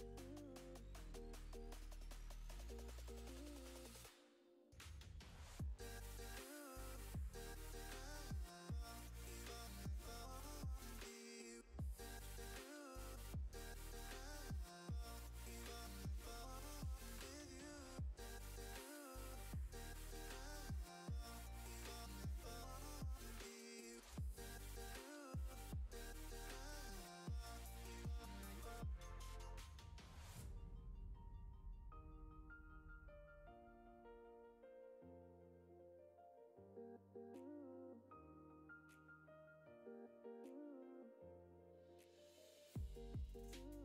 Ooh. Ooh. Ooh. Ooh.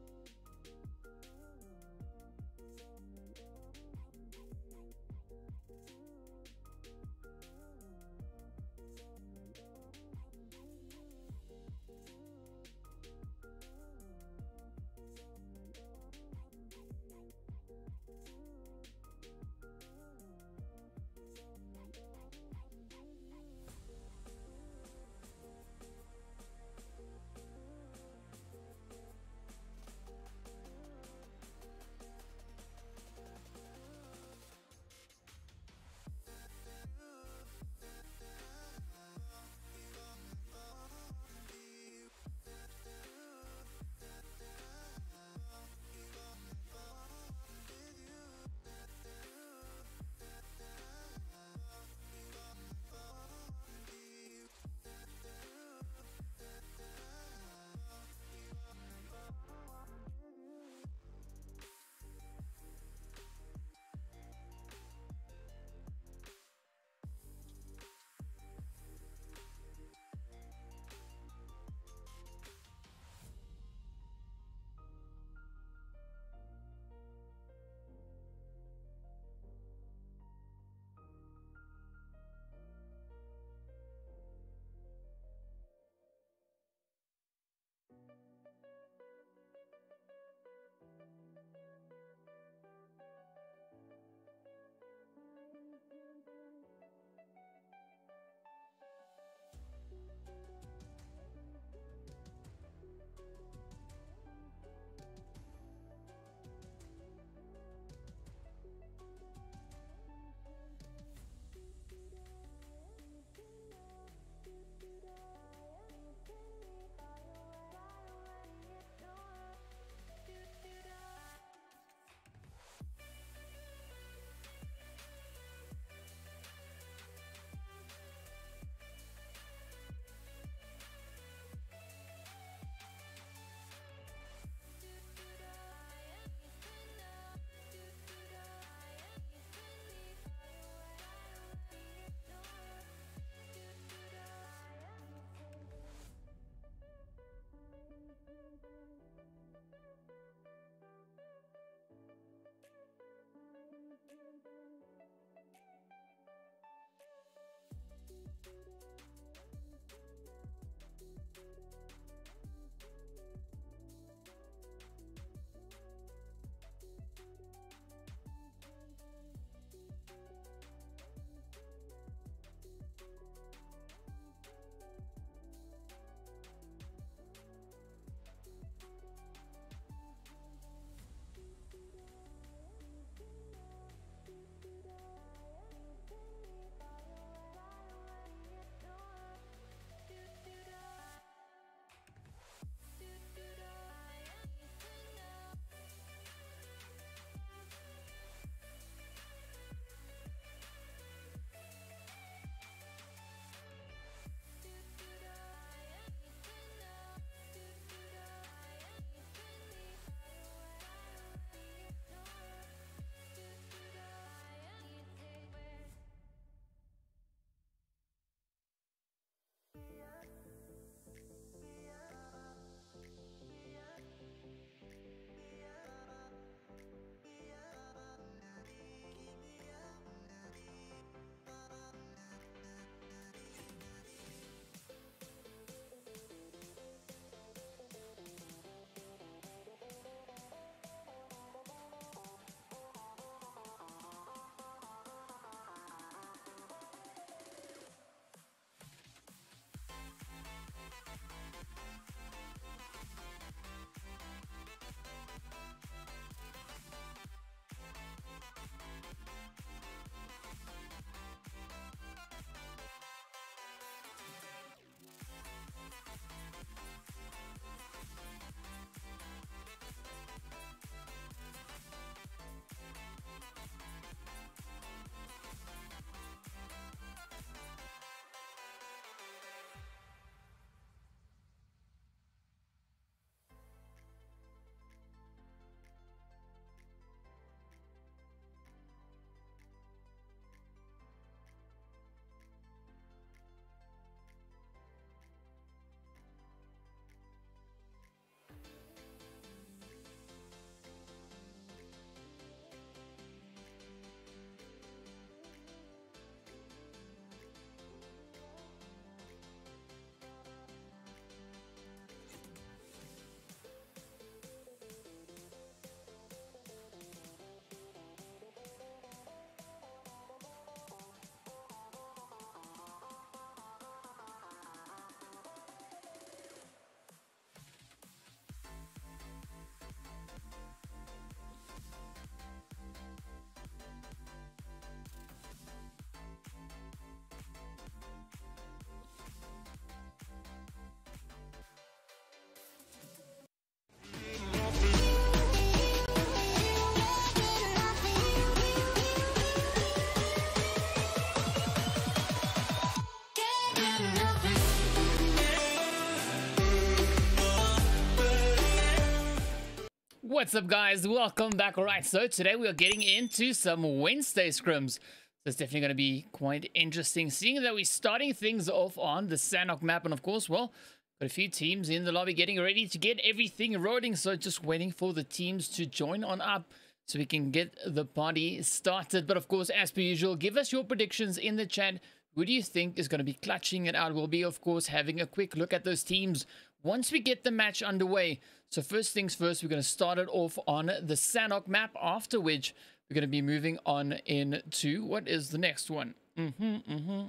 What's up, guys? Welcome back. All right, so today we are getting into some Wednesday scrims. So it's definitely going to be quite interesting, seeing that we're starting things off on the Sanhok map. And of course, well, got a few teams in the lobby getting ready to get everything rolling. So just waiting for the teams to join on up so we can get the party started. But of course, as per usual, give us your predictions in the chat. Who do you think is going to be clutching it out? We'll be, of course, having a quick look at those teams once we get the match underway. So first things first, we're going to start it off on the Sanhok map, after which we're going to be moving on into, what is the next one? Mm-hmm, mm-hmm.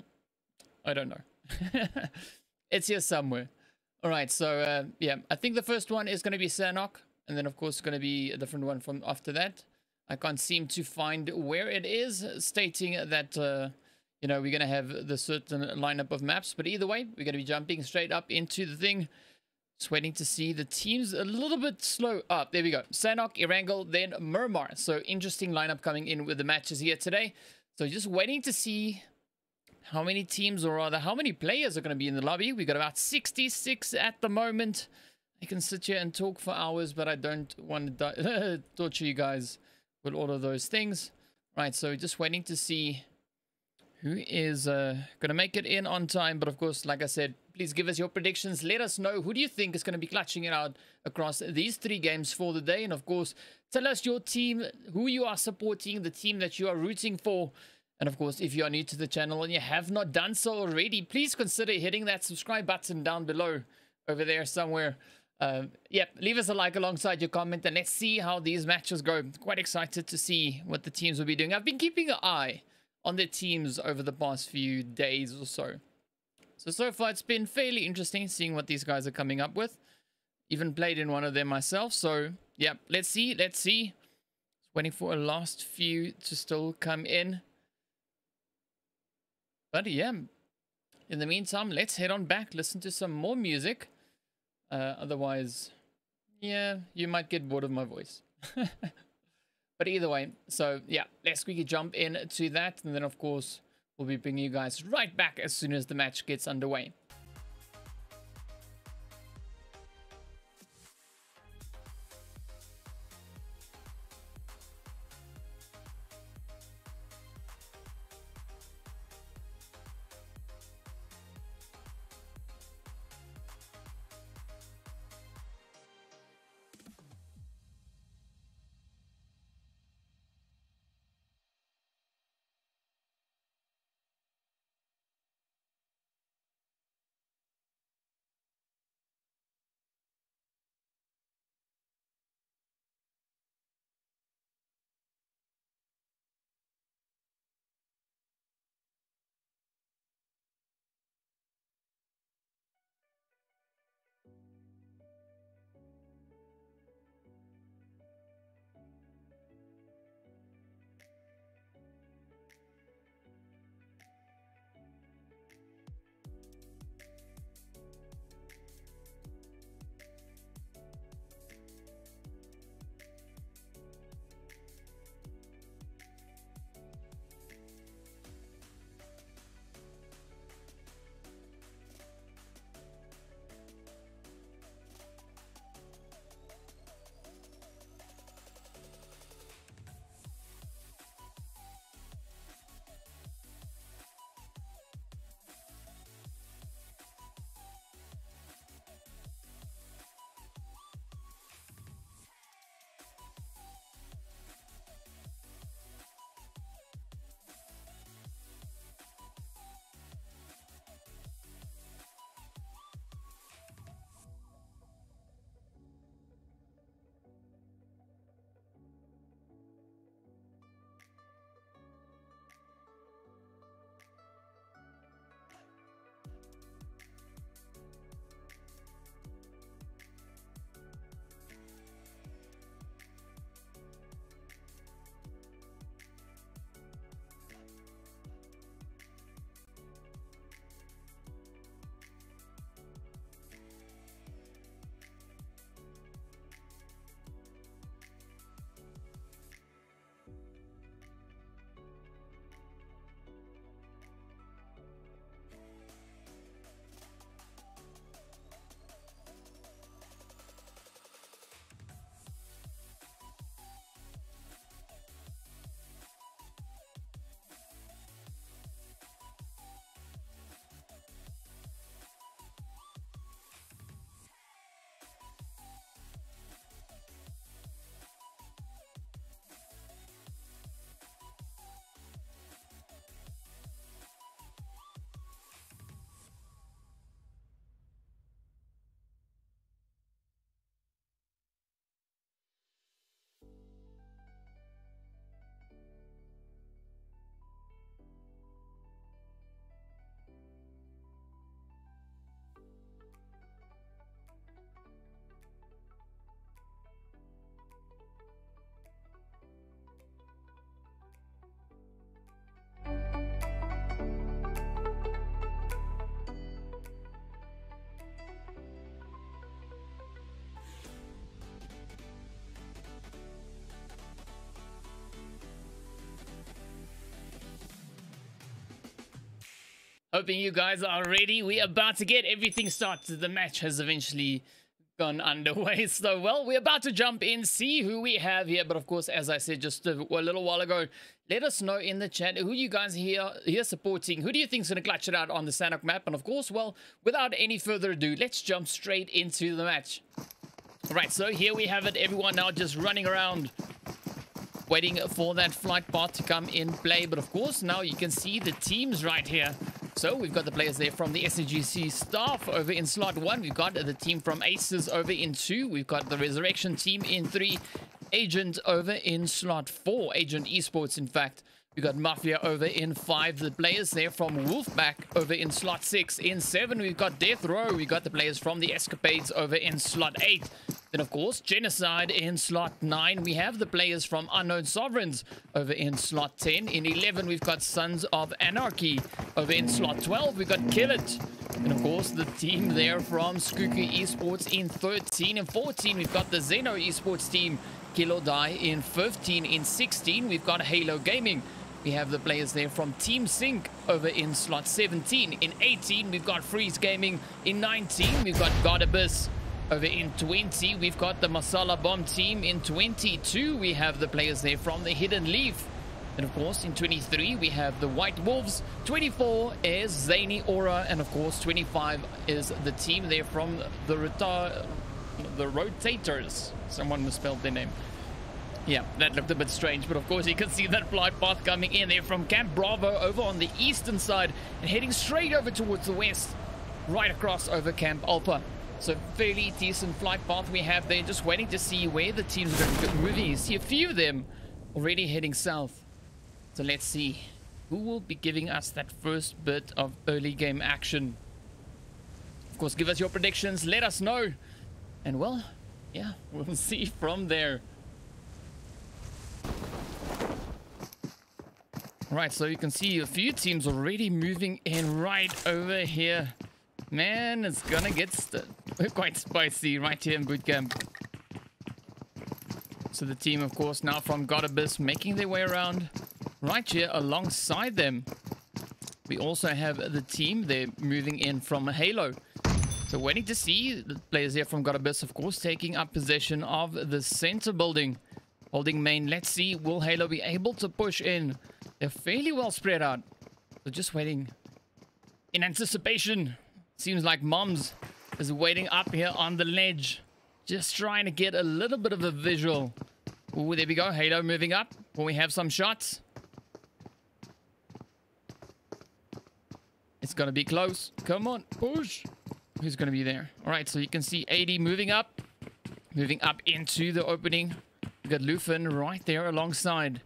I don't know. it's here somewhere. All right, so uh, yeah, I think the first one is going to be Sanhok, and then of course going to be a different one from after that. I can't seem to find where it is, stating that, uh, you know, we're going to have the certain lineup of maps. But either way, we're going to be jumping straight up into the thing. Just waiting to see the teams a little bit slow up. There we go. Sanhok, Erangel, then Miramar. So interesting lineup coming in with the matches here today. So just waiting to see how many teams or rather how many players are going to be in the lobby. We've got about 66 at the moment. I can sit here and talk for hours, but I don't want to torture you guys with all of those things. Right, so just waiting to see who is uh, going to make it in on time. But of course, like I said, please give us your predictions. Let us know who do you think is going to be clutching it out across these three games for the day. And of course, tell us your team, who you are supporting, the team that you are rooting for. And of course, if you are new to the channel and you have not done so already, please consider hitting that subscribe button down below over there somewhere. Uh, yeah, leave us a like alongside your comment and let's see how these matches go. Quite excited to see what the teams will be doing. I've been keeping an eye on the teams over the past few days or so. So, so far it's been fairly interesting seeing what these guys are coming up with. Even played in one of them myself. So, yeah, let's see, let's see. Just waiting for a last few to still come in. But yeah, in the meantime, let's head on back, listen to some more music. Uh, otherwise, yeah, you might get bored of my voice. But either way, so yeah, let's quickly jump into that. And then, of course, we'll be bringing you guys right back as soon as the match gets underway. Hoping you guys are ready. We're about to get everything started. The match has eventually gone underway. So, well, we're about to jump in, see who we have here. But of course, as I said just a, a little while ago, let us know in the chat who you guys here here supporting. Who do you think is going to clutch it out on the Sanhok map? And of course, well, without any further ado, let's jump straight into the match. All right, so here we have it. Everyone now just running around waiting for that flight path to come in play. But of course, now you can see the teams right here. So we've got the players there from the SAGC staff over in slot one. We've got the team from Aces over in two. We've got the Resurrection team in three. Agent over in slot four. Agent Esports, in fact. We got Mafia over in five. The players there from Wolfpack over in slot six. In seven, we've got Death Row. We got the players from the Escapades over in slot eight. Then, of course, Genocide in slot 9. We have the players from Unknown Sovereigns over in slot 10. In 11, we've got Sons of Anarchy. Over in slot 12, we've got Kill It. And, of course, the team there from Skuku Esports in 13. And 14, we've got the Zeno Esports team. Kill or Die in 15. In 16, we've got Halo Gaming. We have the players there from Team Sync over in slot 17. In 18, we've got Freeze Gaming. In 19, we've got God Abyss. Over in 20, we've got the Masala Bomb team. In 22, we have the players there from the Hidden Leaf. And of course, in 23, we have the White Wolves. 24 is Zany Aura. And of course, 25 is the team there from the, the Rotators. Someone misspelled their name. Yeah, that looked a bit strange, but of course you can see that flight path coming in there from Camp Bravo over on the eastern side and heading straight over towards the west, right across over Camp Alpha. So fairly decent flight path we have there. Just waiting to see where the teams are going to get moving. You see a few of them already heading south. So let's see who will be giving us that first bit of early game action. Of course, give us your predictions. Let us know. And well, yeah, we'll see from there. Right, so you can see a few teams already moving in right over here. Man, it's gonna get quite spicy right here in boot camp. So the team, of course, now from God Abyss making their way around right here alongside them. We also have the team, they're moving in from Halo. So waiting to see the players here from God Abyss, of course, taking up possession of the center building. Holding main, let's see, will Halo be able to push in? They're fairly well spread out. So just waiting in anticipation Seems like Moms is waiting up here on the ledge. Just trying to get a little bit of a visual. Oh, there we go. Halo moving up. Will we have some shots? It's going to be close. Come on, push. Who's going to be there? All right, so you can see 80 moving up. Moving up into the opening. We got Lufin right there alongside.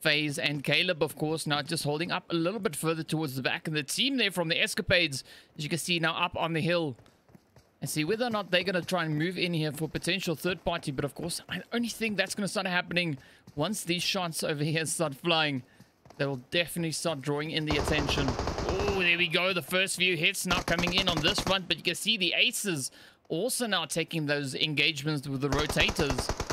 FaZe and Caleb, of course, now just holding up a little bit further towards the back. And the team there from the Escapades, as you can see now up on the hill. And see whether or not they're going to try and move in here for potential third party. But of course, I only think that's going to start happening once these shots over here start flying. They will definitely start drawing in the attention. Oh, there we go. The first few hits now coming in on this front. But you can see the aces also now taking those engagements with the rotators.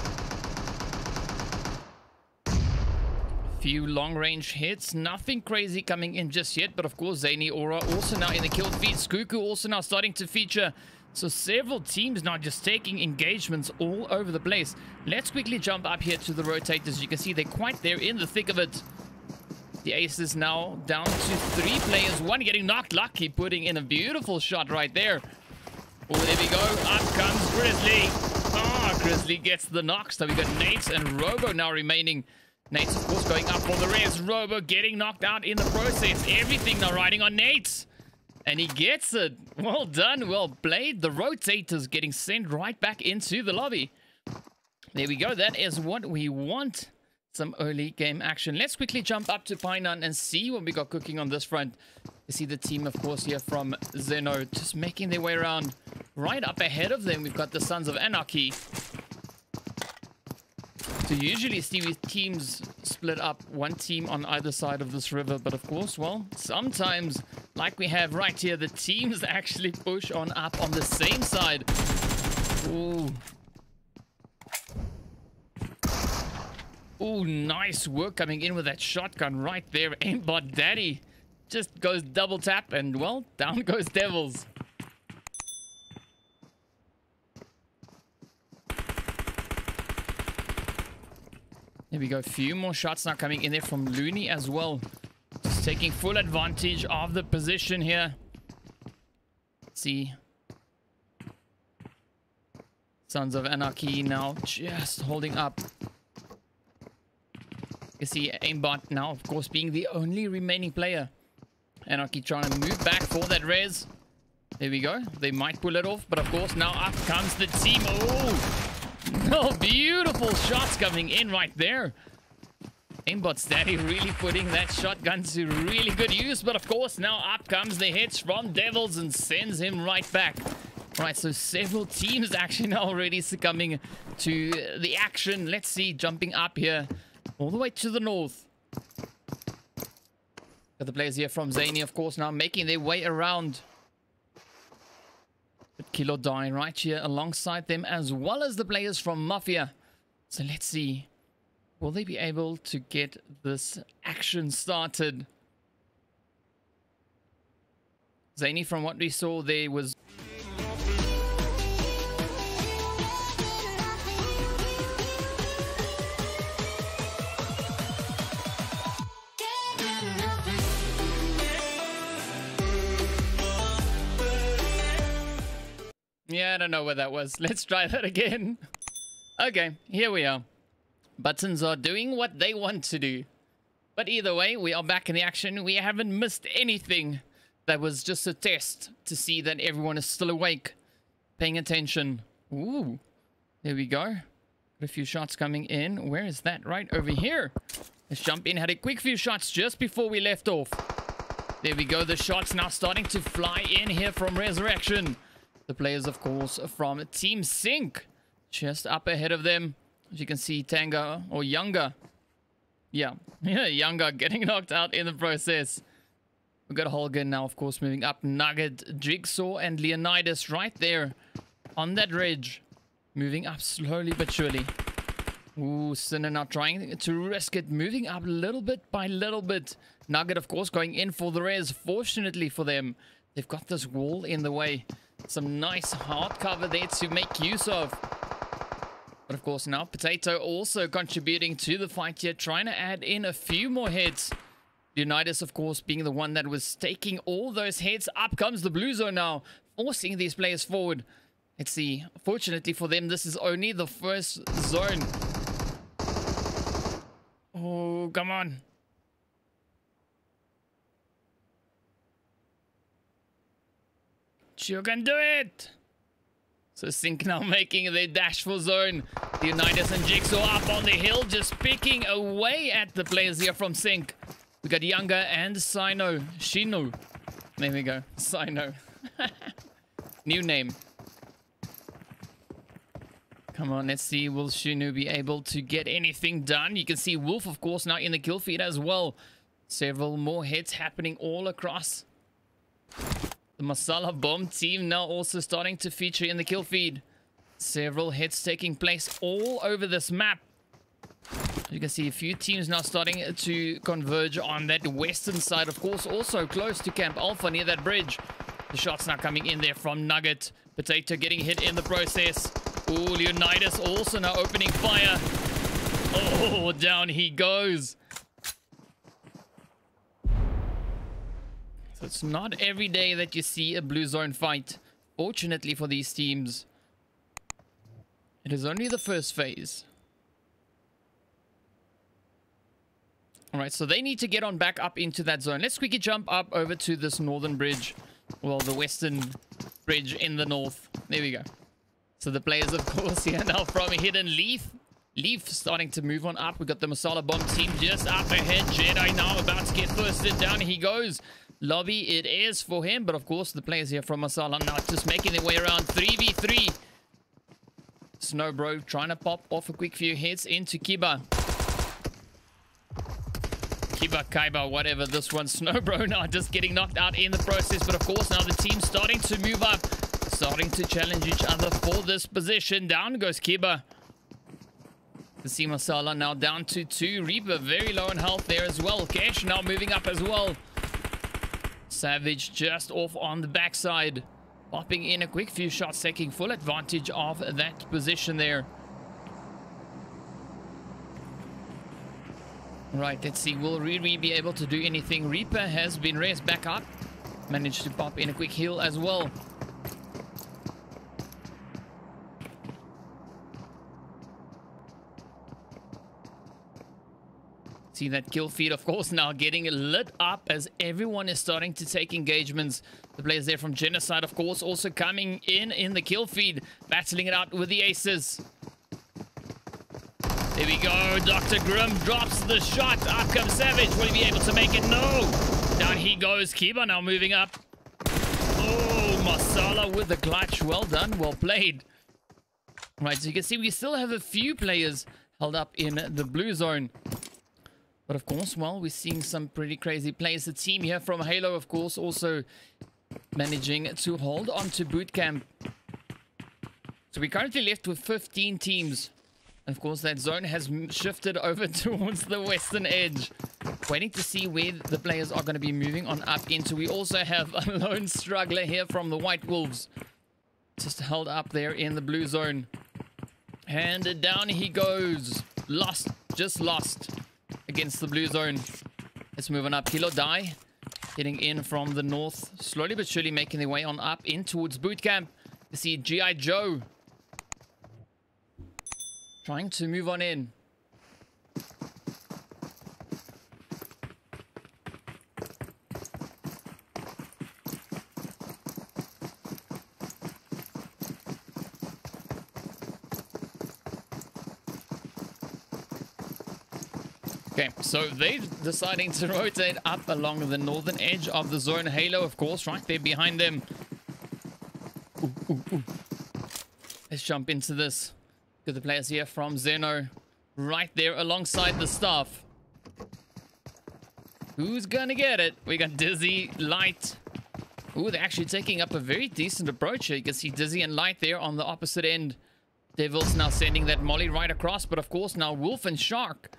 Few long-range hits. Nothing crazy coming in just yet, but of course, Zany Aura also now in the kill feed. Skuku also now starting to feature. So several teams now just taking engagements all over the place. Let's quickly jump up here to the rotators. You can see they're quite there in the thick of it. The Aces now down to three players. One getting knocked lucky, putting in a beautiful shot right there. Oh, there we go. Up comes Grizzly. Ah, oh, Grizzly gets the knock. So we got Nate and Robo now remaining Nate's, of course, going up for the res. Robo getting knocked out in the process. Everything now riding on Nate. And he gets it. Well done, well played. The rotators getting sent right back into the lobby. There we go. That is what we want. Some early game action. Let's quickly jump up to Pai Nan and see what we got cooking on this front. You see the team, of course, here from Zeno just making their way around. Right up ahead of them, we've got the Sons of Anarchy. So usually teams split up one team on either side of this river, but of course, well, sometimes, like we have right here, the teams actually push on up on the same side. Ooh. Ooh, nice work coming in with that shotgun right there. Aimbot Daddy just goes double tap and, well, down goes Devils. There we go. A few more shots now coming in there from Looney as well. Just taking full advantage of the position here. Let's see. Sons of Anarchy now just holding up. You see Aimbot now, of course, being the only remaining player. Anarchy trying to move back for that res. There we go. They might pull it off, but of course now up comes the team. Oh! Oh, beautiful shots coming in right there. Aimbot's daddy really putting that shotgun to really good use. But of course, now up comes the hits from Devils and sends him right back. Right, so several teams actually now already succumbing to the action. Let's see, jumping up here all the way to the north. Got the players here from Zany, of course, now making their way around. Kilo dying right here alongside them, as well as the players from Mafia. So let's see. Will they be able to get this action started? Zany, from what we saw, there was Yeah, I don't know what that was. Let's try that again. okay, here we are. Buttons are doing what they want to do. But either way, we are back in the action. We haven't missed anything. That was just a test to see that everyone is still awake. Paying attention. Ooh. There we go. Got a few shots coming in. Where is that? Right over here. Let's jump in. Had a quick few shots just before we left off. There we go. The shots now starting to fly in here from Resurrection. The players, of course, from Team Sync. Just up ahead of them. As you can see, Tanga, or Younger. Yeah, yeah, Younger getting knocked out in the process. We've got Holgen now, of course, moving up. Nugget, Jigsaw, and Leonidas right there on that ridge. Moving up slowly but surely. Ooh, Sinner now trying to risk it. Moving up little bit by little bit. Nugget, of course, going in for the res. Fortunately for them, they've got this wall in the way. Some nice hard cover there to make use of. But of course now Potato also contributing to the fight here, trying to add in a few more hits. Leonidas, of course, being the one that was taking all those hits. Up comes the Blue Zone now, forcing these players forward. Let's see. Fortunately for them, this is only the first zone. Oh, come on. You can do it! So Sync now making the dash for zone. Leonidas and Jigsaw up on the hill, just picking away at the players here from Sync. We got Younger and Sino. Shino. There we go. Sino. New name. Come on, let's see. Will Shinu be able to get anything done? You can see Wolf, of course, now in the kill feed as well. Several more hits happening all across. The Masala Bomb team now also starting to feature in the kill feed. Several hits taking place all over this map. You can see a few teams now starting to converge on that western side. Of course, also close to Camp Alpha near that bridge. The shots now coming in there from Nugget. Potato getting hit in the process. Ooh, Leonidas also now opening fire. Oh, down he goes. So it's not every day that you see a blue zone fight. Fortunately for these teams, it is only the first phase. Alright, so they need to get on back up into that zone. Let's quickly jump up over to this northern bridge. Well, the western bridge in the north. There we go. So the players, of course, here now from Hidden Leaf. Leaf starting to move on up. We've got the Masala Bomb team just up ahead. Jedi now about to get thirsted. Down he goes lobby it is for him. But of course, the players here from Masala now just making their way around 3v3. Snowbro trying to pop off a quick few hits into Kiba. Kiba, Kaiba, whatever this one. Snowbro now just getting knocked out in the process. But of course, now the team starting to move up. Starting to challenge each other for this position. Down goes Kiba. The see Masala now down to two. Reaper very low in health there as well. Cash now moving up as well. Savage just off on the backside. Popping in a quick few shots, taking full advantage of that position there. Right, let's see. Will Riri be able to do anything? Reaper has been raised back up. Managed to pop in a quick heal as well. See that kill feed, of course, now getting lit up as everyone is starting to take engagements. The players there from Genocide, of course, also coming in in the kill feed, battling it out with the aces. There we go. Dr. Grim drops the shot. Up comes Savage. Will he be able to make it? No. Down he goes. Kiba now moving up. Oh, Masala with the clutch. Well done. Well played. Right, so you can see we still have a few players held up in the blue zone. But of course, well, we're seeing some pretty crazy plays. The team here from Halo, of course, also managing to hold on to boot camp. So we're currently left with 15 teams. Of course, that zone has shifted over towards the western edge. Waiting to see where the players are going to be moving on up into. We also have a lone struggler here from the White Wolves. Just held up there in the blue zone. And down he goes. Lost. Just lost against the blue zone. Let's move on up. Kill or Die getting in from the north. Slowly but surely making their way on up in towards boot camp. You see G.I. Joe trying to move on in. Okay, so they're deciding to rotate up along the northern edge of the zone. Halo, of course, right there behind them. Ooh, ooh, ooh. Let's jump into this. Get the players here from Zeno. Right there alongside the staff. Who's gonna get it? We got Dizzy, Light. Ooh, they're actually taking up a very decent approach here. You can see Dizzy and Light there on the opposite end. Devil's now sending that molly right across. But of course, now Wolf and Shark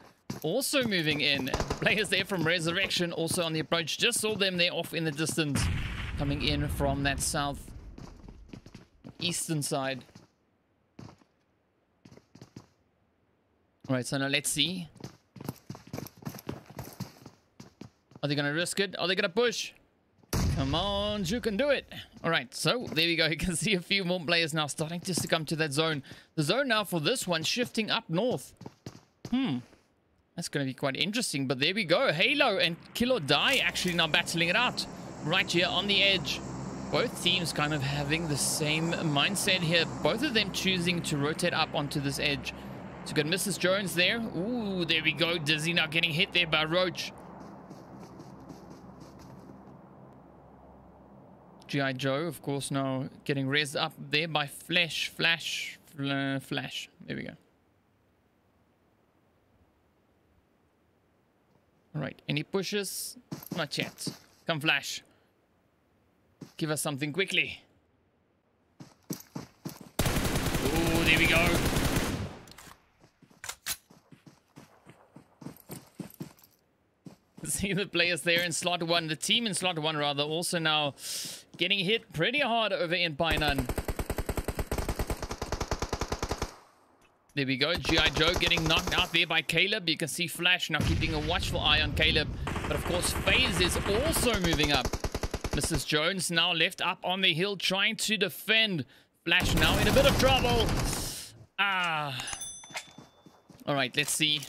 also moving in. Players there from Resurrection also on the approach. Just saw them there off in the distance. Coming in from that south eastern side. Alright, so now let's see. Are they going to risk it? Are they going to push? Come on, you can do it. All right, so there we go. You can see a few more players now starting to succumb to that zone. The zone now for this one shifting up north. Hmm. That's going to be quite interesting, but there we go. Halo and Kill or Die actually now battling it out right here on the edge. Both teams kind of having the same mindset here. Both of them choosing to rotate up onto this edge. So got Mrs. Jones there. Ooh, there we go. Dizzy now getting hit there by Roach. G.I. Joe, of course, now getting raised up there by Flash, Flash, Flash. There we go. Alright, any pushes? Not yet. Come Flash. Give us something quickly. Oh, there we go. See the players there in slot one, the team in slot one rather, also now getting hit pretty hard over in Pai Nan. There we go. G.I. Joe getting knocked out there by Caleb. You can see Flash now keeping a watchful eye on Caleb. But of course, FaZe is also moving up. Mrs. Jones now left up on the hill trying to defend. Flash now in a bit of trouble. Ah. All right, let's see.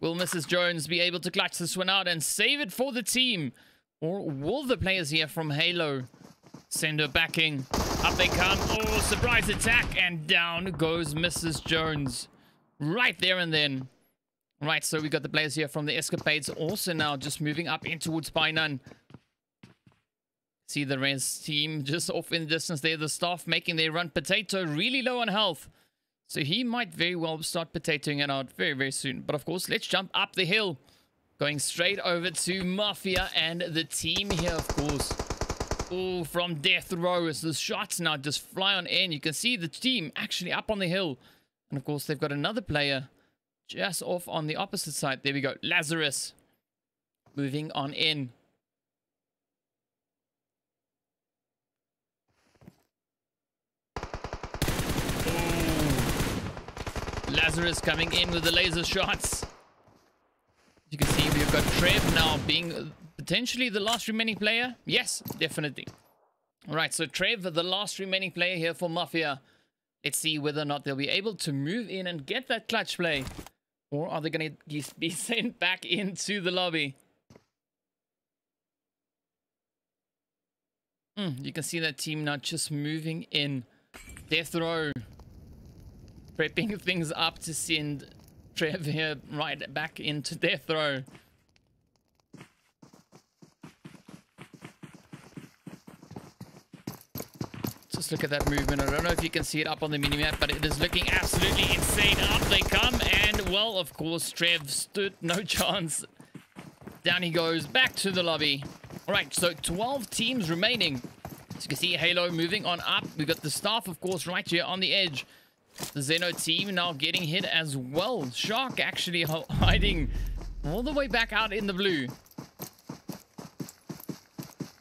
Will Mrs. Jones be able to clutch this one out and save it for the team? Or will the players here from Halo send her backing? Up they come. Oh, surprise attack. And down goes Mrs. Jones. Right there and then. Right, so we got the players here from the Escapades also now just moving up in towards Pai Nan. See the res team just off in the distance there. The staff making their run. Potato really low on health. So he might very well start potatoing it out very, very soon. But of course, let's jump up the hill. Going straight over to Mafia and the team here, of course. Oh, from death row as the shots now just fly on in. You can see the team actually up on the hill. And of course, they've got another player just off on the opposite side. There we go. Lazarus moving on in. Lazarus coming in with the laser shots. You can see we've got Trev now being potentially the last remaining player. Yes, definitely. All right, so Trev, the last remaining player here for Mafia. Let's see whether or not they'll be able to move in and get that clutch play. Or are they going to be sent back into the lobby? Mm, you can see that team now just moving in. Death row. Prepping things up to send Trev here right back into death row. Look at that movement. I don't know if you can see it up on the minimap, but it is looking absolutely insane. Up they come, and well, of course, Trev stood no chance. Down he goes, back to the lobby. All right, so 12 teams remaining. As you can see, Halo moving on up. We've got the staff, of course, right here on the edge. The Zeno team now getting hit as well. Shark actually hiding all the way back out in the blue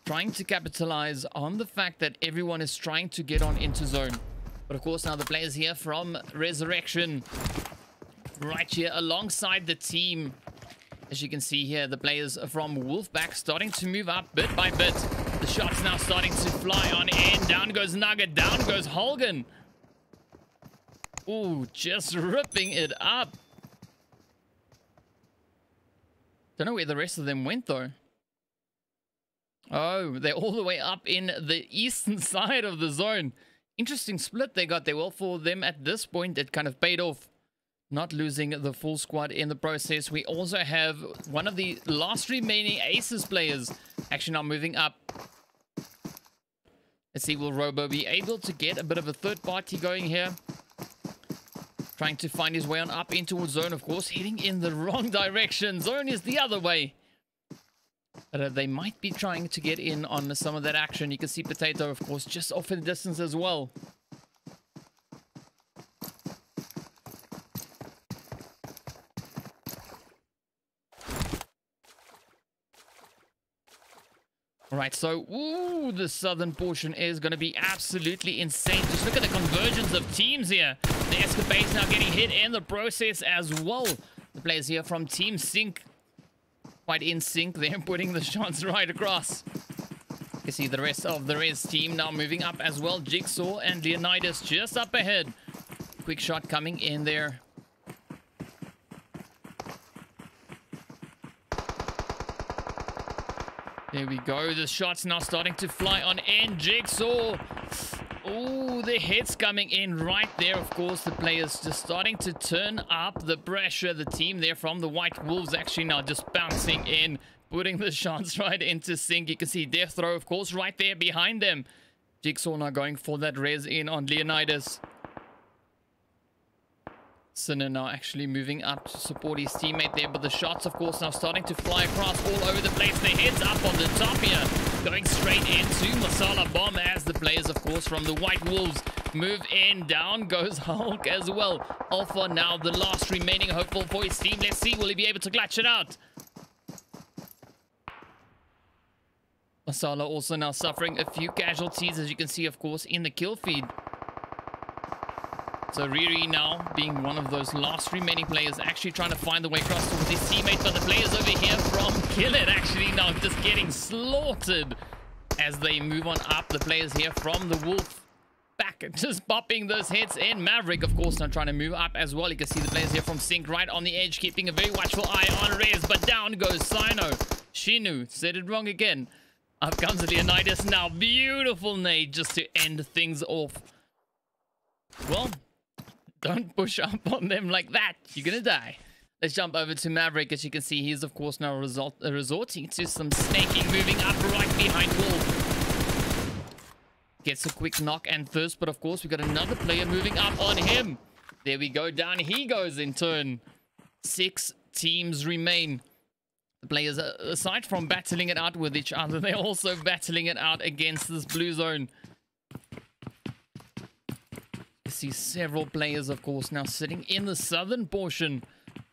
trying to capitalize on the fact that everyone is trying to get on into zone. But of course, now the players here from Resurrection right here alongside the team. As you can see here, the players from Wolfpack starting to move up bit by bit. The shots now starting to fly on in. Down goes Nugget. Down goes Holgan. Ooh, just ripping it up. Don't know where the rest of them went though. Oh, they're all the way up in the eastern side of the zone. Interesting split they got there. Well, for them at this point, it kind of paid off. Not losing the full squad in the process. We also have one of the last remaining Aces players actually now moving up. Let's see, will Robo be able to get a bit of a third party going here? Trying to find his way on up into zone, of course. Heading in the wrong direction. Zone is the other way. Uh, they might be trying to get in on some of that action. You can see Potato, of course, just off in the distance as well. Right, so, ooh, the southern portion is going to be absolutely insane. Just look at the conversions of teams here. The Escapades now getting hit in the process as well. The players here from Team Sync quite in sync there, putting the shots right across. You see the rest of the Res team now moving up as well. Jigsaw and Leonidas just up ahead. Quick shot coming in there. There we go. The shot's now starting to fly on in. Jigsaw Oh, the hits coming in right there. Of course, the players just starting to turn up the pressure. The team there from the White Wolves actually now just bouncing in, putting the shots right into sync. You can see Death Row, of course, right there behind them. Jigsaw now going for that res in on Leonidas. Sinner now actually moving up to support his teammate there. But the shots, of course, now starting to fly across all over the place. The heads up on the top here. Going straight into Masala Bomb as the players, of course, from the White Wolves move in. Down goes Hulk as well. Alpha now the last remaining hopeful for his team. Let's see, will he be able to clutch it out? Masala also now suffering a few casualties, as you can see, of course, in the kill feed. So Riri now being one of those last remaining players actually trying to find the way across towards his teammate. But the players over here from Kill It actually now just getting slaughtered as they move on up. The players here from the Wolf Pack just popping those hits in. Maverick, of course, now trying to move up as well. You can see the players here from Sync right on the edge, keeping a very watchful eye on Rez. But down goes Sino. Shinu said it wrong again. Up comes Leonidas now. Beautiful nade just to end things off. Well, don't push up on them like that. You're gonna die. Let's jump over to Maverick. As you can see, he's of course now uh, resorting to some snaking, moving up right behind Wolf. Gets a quick knock and thirst, but of course we've got another player moving up on him. There we go. Down he goes in turn. Six teams remain. The players, uh, aside from battling it out with each other, they're also battling it out against this blue zone see several players, of course, now sitting in the southern portion.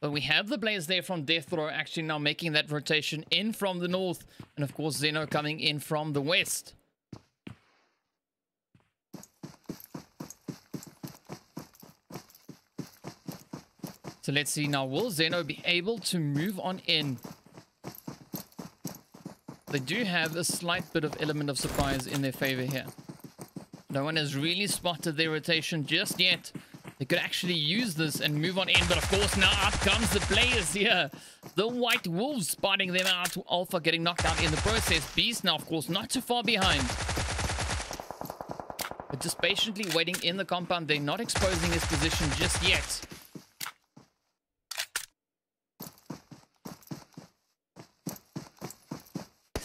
But we have the players there from Death Row actually now making that rotation in from the north. And of course, Zeno coming in from the west. So let's see now. Will Zeno be able to move on in? They do have a slight bit of element of surprise in their favor here. No one has really spotted their rotation just yet. They could actually use this and move on in, but of course now up comes the players here. The White Wolves spotting them out. Alpha getting knocked out in the process. Beast now, of course, not too far behind. But just patiently waiting in the compound. They're not exposing his position just yet.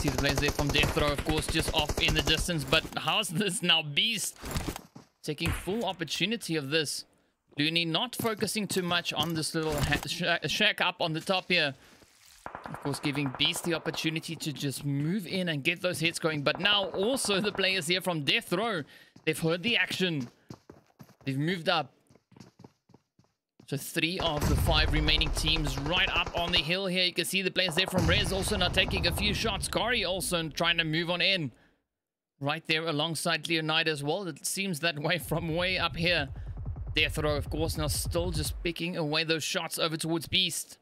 See the players there from Death Row, of course, just off in the distance. But how's this now? Beast taking full opportunity of this. Looney not focusing too much on this little sh shack up on the top here. Of course, giving Beast the opportunity to just move in and get those hits going. But now also the players here from Death Row, they've heard the action. They've moved up. So three of the five remaining teams right up on the hill here. You can see the players there from Rez also now taking a few shots. Kari also trying to move on in. Right there alongside Leonidas. Well, it seems that way from way up here. Death Row, of course, now still just picking away those shots over towards Beast.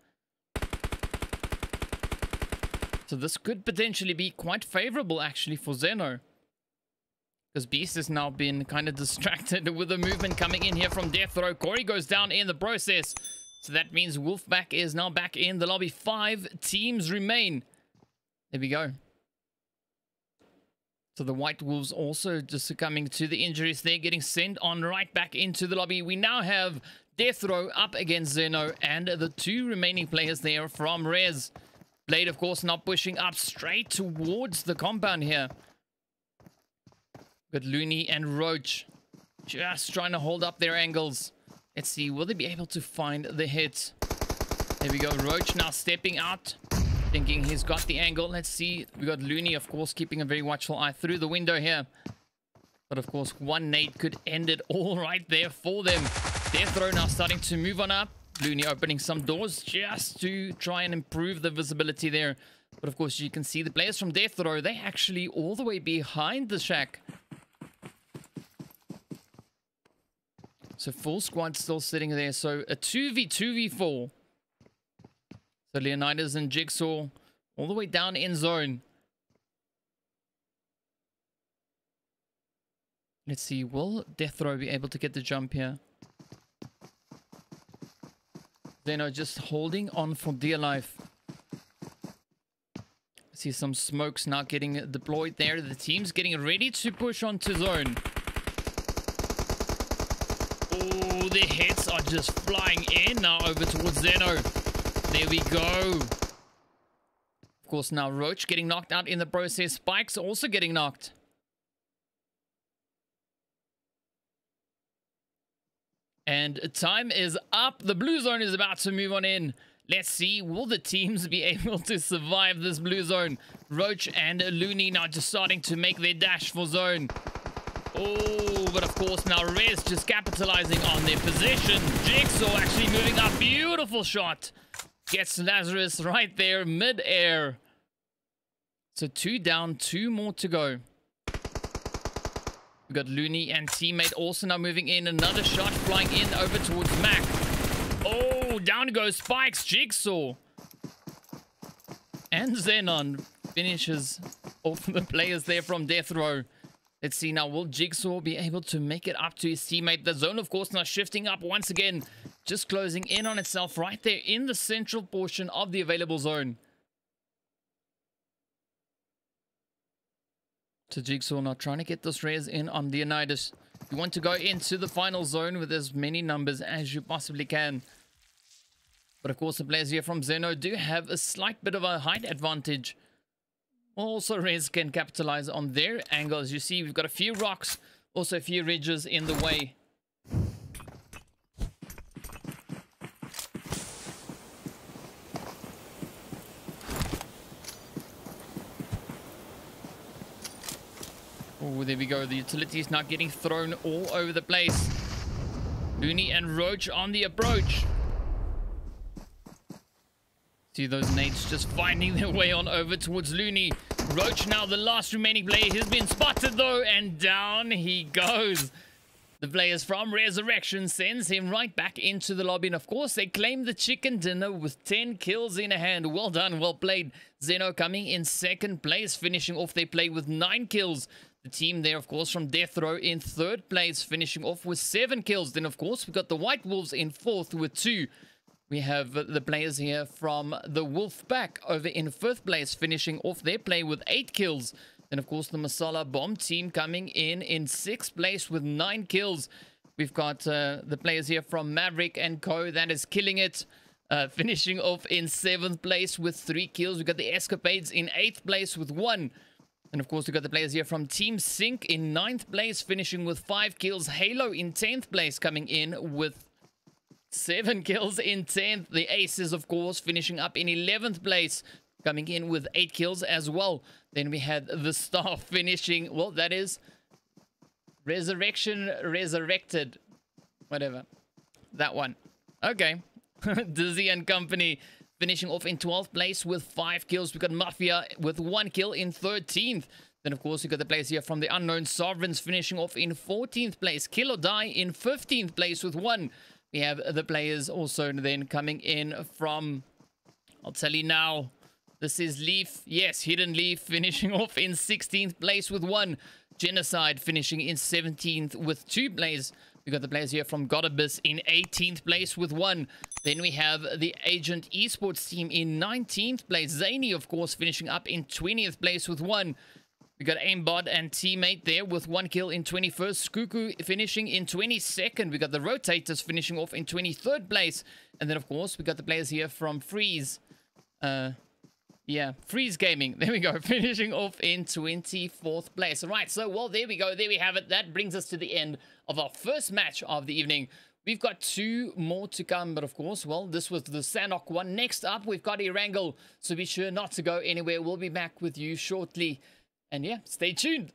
So this could potentially be quite favorable, actually, for Zeno. Because Beast has now been kind of distracted with the movement coming in here from Death Row. Corey goes down in the process. So that means Wolfpack is now back in the lobby. Five teams remain. There we go. So the White Wolves also just succumbing to the injuries. They're getting sent on right back into the lobby. We now have Death Row up against Zeno and the two remaining players there from Rez. Blade, of course, not pushing up straight towards the compound here. Got Looney and Roach just trying to hold up their angles. Let's see, will they be able to find the hit? There we go, Roach now stepping out, thinking he's got the angle. Let's see, we got Looney, of course, keeping a very watchful eye through the window here. But of course, one nade could end it all right there for them. Death Row now starting to move on up. Looney opening some doors just to try and improve the visibility there. But of course, you can see the players from Death Row, they actually all the way behind the shack. So full squad still sitting there. So a 2v2v4. So Leonidas and Jigsaw all the way down in zone. Let's see, will Death Row be able to get the jump here? Zeno just holding on for dear life. See some smokes now getting deployed there. The team's getting ready to push onto zone. Oh, the hits are just flying in now over towards Zeno. There we go. Of course, now Roach getting knocked out in the process. Spikes also getting knocked. And time is up. The blue zone is about to move on in. Let's see, will the teams be able to survive this blue zone? Roach and Looney now just starting to make their dash for zone. Oh, but of course now Rez just capitalizing on their position. Jigsaw actually moving up. Beautiful shot. Gets Lazarus right there mid-air. So two down, two more to go. We've got Looney and teammate also now moving in. Another shot flying in over towards Mac. Oh, down goes Spikes. Jigsaw. And Xenon finishes off the players there from Death Row. Let's see now, will Jigsaw be able to make it up to his teammate? The zone, of course, now shifting up once again. Just closing in on itself right there in the central portion of the available zone. To Jigsaw now trying to get this res in on the Leonidas. You want to go into the final zone with as many numbers as you possibly can. But of course, the players here from Zeno do have a slight bit of a height advantage. Also, Rez can capitalize on their angle. As you see, we've got a few rocks, also a few ridges in the way. Oh, there we go. The utility is now getting thrown all over the place. Looney and Roach on the approach. See those nades just finding their way on over towards Looney. Roach now the last remaining player has been spotted though and down he goes. The players from Resurrection sends him right back into the lobby. And of course, they claim the chicken dinner with 10 kills in a hand. Well done, well played. Zeno coming in second place, finishing off their play with 9 kills. The team there, of course, from Death Row in third place, finishing off with 7 kills. Then, of course, we've got the White Wolves in fourth with 2. We have the players here from the Wolf Pack over in fifth place, finishing off their play with 8 kills. Then, of course, the Masala Bomb team coming in in sixth place with nine kills. We've got uh, the players here from Maverick and Co. That is killing it. Uh, finishing off in seventh place with three kills. We've got the Escapades in eighth place with one. And of course, we've got the players here from Team Sync in ninth place, finishing with five kills. Halo in 10th place, coming in with seven kills in 10th. The Aces, of course, finishing up in 11th place, coming in with eight kills as well. Then we had the star finishing, well, that is Resurrection Resurrected. Whatever. That one. Okay. Dizzy and company finishing off in 12th place with five kills. We got Mafia with one kill in 13th. Then, of course, we got the players here from the Unknown Sovereigns finishing off in 14th place. Kill or Die in 15th place with one. We have the players also then coming in from, I'll tell you now, this is Leaf. Yes, Hidden Leaf finishing off in 16th place with one. Genocide finishing in 17th with two plays. We got the players here from Godabyss in 18th place with one. Then we have the Agent Esports team in 19th place. Zany, of course, finishing up in 20th place with one. We got Aimbot and Teammate there with one kill in 21st. Skuku finishing in 22nd. We got the Rotators finishing off in 23rd place. And then, of course, we got the players here from Freeze. Uh, yeah, Freeze Gaming. There we go. Finishing off in 24th place. All right, so, well, there we go. There we have it. That brings us to the end of our first match of the evening. We've got two more to come, but of course, well, this was the Sanhok one. Next up, we've got Erangel, so be sure not to go anywhere. We'll be back with you shortly. And yeah, stay tuned.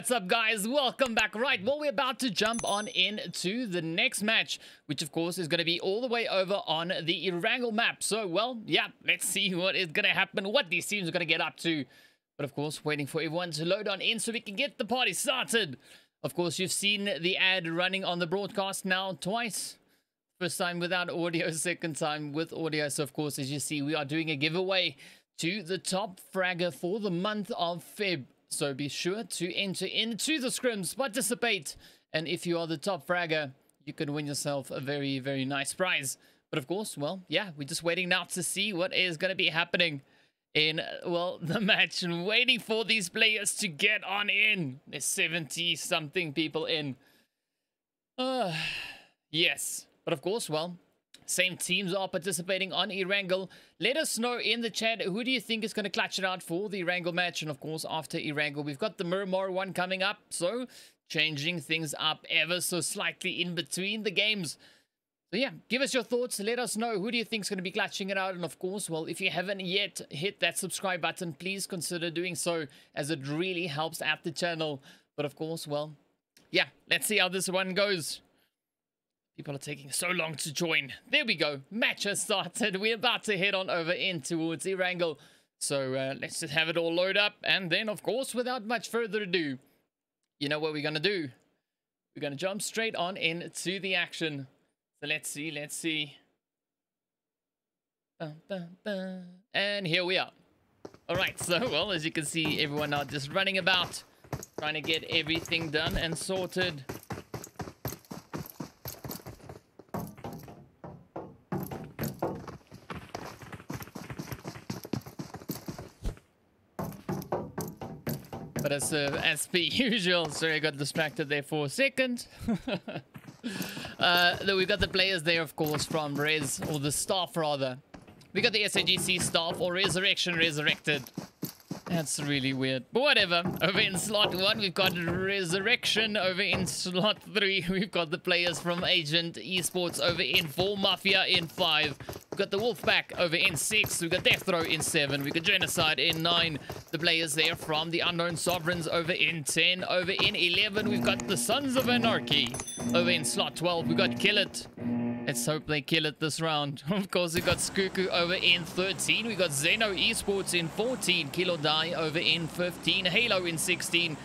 What's up guys? Welcome back. Right, well, we're about to jump on into the next match, which of course is going to be all the way over on the Erangel map. So, well, yeah, let's see what is going to happen, what these teams are going to get up to. But of course, waiting for everyone to load on in so we can get the party started. Of course, you've seen the ad running on the broadcast now twice. First time without audio, second time with audio. So, of course, as you see, we are doing a giveaway to the top fragger for the month of Feb. So be sure to enter into the scrims, participate, and if you are the top fragger, you can win yourself a very, very nice prize. But of course, well, yeah, we're just waiting now to see what is going to be happening in, well, the match and waiting for these players to get on in. There's 70-something people in. Uh, yes. But of course, well, same teams are participating on Erangel. Let us know in the chat who do you think is going to clutch it out for the Erangel match. And of course, after Erangel, we've got the Miramar one coming up. So changing things up ever so slightly in between the games. So yeah, give us your thoughts. Let us know who do you think is going to be clutching it out. And of course, well, if you haven't yet hit that subscribe button, please consider doing so as it really helps out the channel. But of course, well, yeah, let's see how this one goes. People are taking so long to join. There we go. Match has started. We're about to head on over in towards Erangel. So uh, let's just have it all load up. And then, of course, without much further ado, you know what we're going to do? We're going to jump straight on into the action. So let's see, let's see. And here we are. All right, so, well, as you can see, everyone are just running about, trying to get everything done and sorted. But as, uh, as per usual, sorry I got distracted there for a second. uh, we've got the players there, of course, from Res, or the staff rather. We got the SAGC staff, or Resurrection Resurrected. That's really weird. But whatever. Over in slot 1, we've got Resurrection. Over in slot 3, we've got the players from Agent Esports. Over in 4, Mafia in 5. Got the Wolfpack over in 6. We've got Death Row in 7. We've got Genocide in 9. The players there from the Unknown Sovereigns over in 10. Over in 11, we've got the Sons of Anarchy. Over in slot 12, we've got Kill It. Let's hope they kill it this round. Of course, we've got Skuku over in 13. We've got Zeno Esports in 14. Kill or Die over in 15. Halo in 16.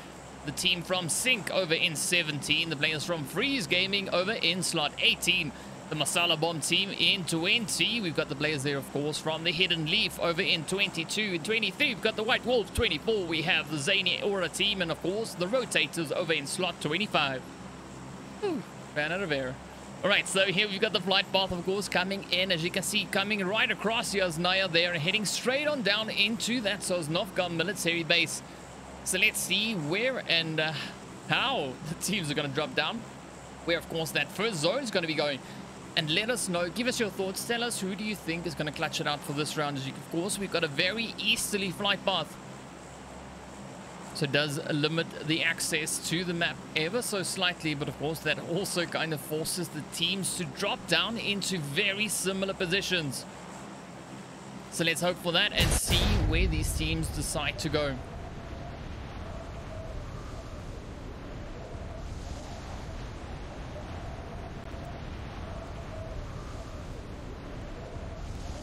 The team from Sync over in 17. The players from Freeze Gaming over in slot 18. The Masala Bomb team in 20. We've got the players there, of course, from the Hidden Leaf over in 22. 23, we've got the White Wolf. 24, we have the Zany Aura team. And, of course, the Rotators over in slot 25. Ooh, ran out of air. All right, so here we've got the flight path, of course, coming in. As you can see, coming right across Yasnaya there, heading straight on down into that Sosnovka military base. So let's see where and uh, how the teams are going to drop down. Where, of course, that first zone is going to be going. And let us know, give us your thoughts. Tell us who do you think is going to clutch it out for this round. As you, of course, we've got a very easterly flight path. So it does limit the access to the map ever so slightly, but of course that also kind of forces the teams to drop down into very similar positions. So let's hope for that and see where these teams decide to go.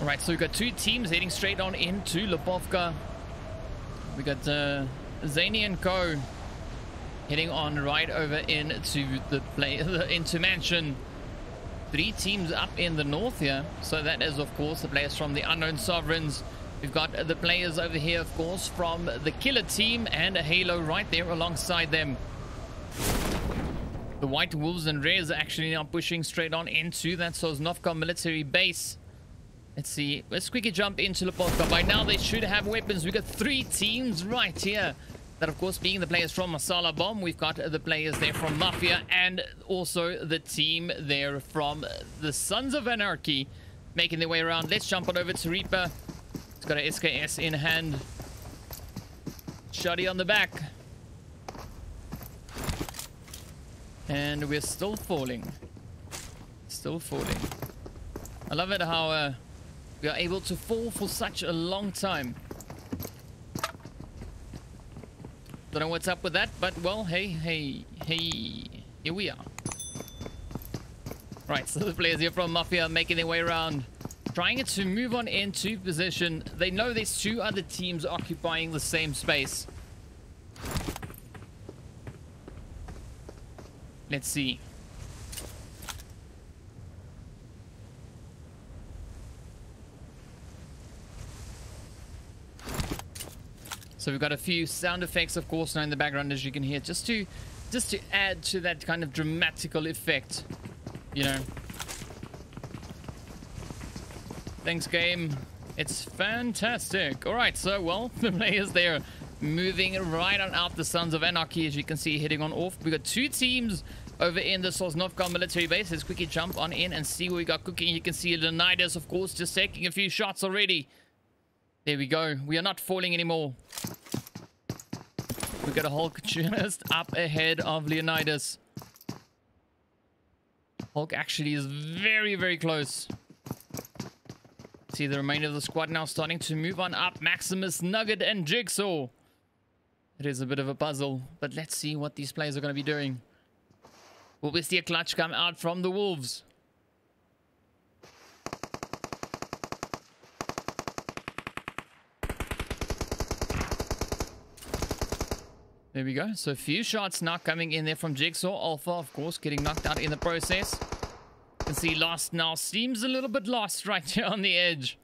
All right, so we've got two teams heading straight on into Lipovka. We got uh, Zany and Co. heading on right over into the play into Mansion. Three teams up in the north here. So that is, of course, the players from the Unknown Sovereigns. We've got the players over here, of course, from the Killer team and a Halo right there alongside them. The White Wolves and Rares are actually now pushing straight on into that Sosnovka military base. Let's see. Let's quickly jump into the Lipovka. By now, they should have weapons. We've got three teams right here. That, of course, being the players from Masala Bomb. We've got the players there from Mafia and also the team there from the Sons of Anarchy making their way around. Let's jump on over to Reaper. It's got an SKS in hand. Shoddy on the back. And we're still falling. Still falling. I love it how uh, we are able to fall for such a long time. Don't know what's up with that, but well, hey, hey, hey, here we are. Right, so the players here from Mafia making their way around, trying to move on into position. They know there's two other teams occupying the same space. Let's see. So we've got a few sound effects, of course, now in the background, as you can hear, just to just to add to that kind of dramatical effect, you know. Thanks, game. It's fantastic. All right, so, well, the players there moving right on out the Sons of Anarchy, as you can see, heading on off. We've got two teams over in the Sosnovka military base. Let's quickly jump on in and see what we got cooking. You can see the Leonidas, of course, just taking a few shots already. There we go. We are not falling anymore. We've got a Hulk just up ahead of Leonidas. Hulk actually is very, very close. See the remainder of the squad now starting to move on up. Maximus, Nugget, and Jigsaw. It is a bit of a puzzle, but let's see what these players are going to be doing. Will we see a clutch come out from the Wolves? There we go. So a few shots now coming in there from Jigsaw. Alpha, of course, getting knocked out in the process. You can see Lost now seems a little bit lost right here on the edge.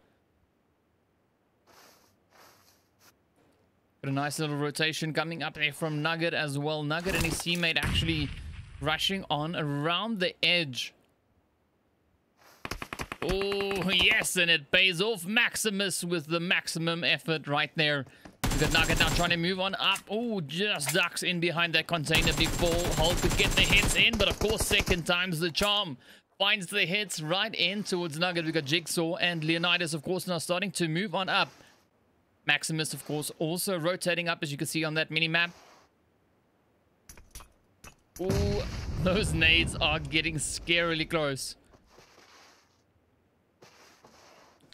Got a nice little rotation coming up there from Nugget as well. Nugget and his teammate actually rushing on around the edge. Oh, yes, and it pays off Maximus with the maximum effort right there. Good Nugget now trying to move on up. Oh, just ducks in behind that container before Hulk could get the hits in. But of course, second time's the charm. Finds the hits right in towards Nugget. We got Jigsaw and Leonidas, of course, now starting to move on up. Maximus, of course, also rotating up, as you can see on that mini-map. Oh, those nades are getting scarily close.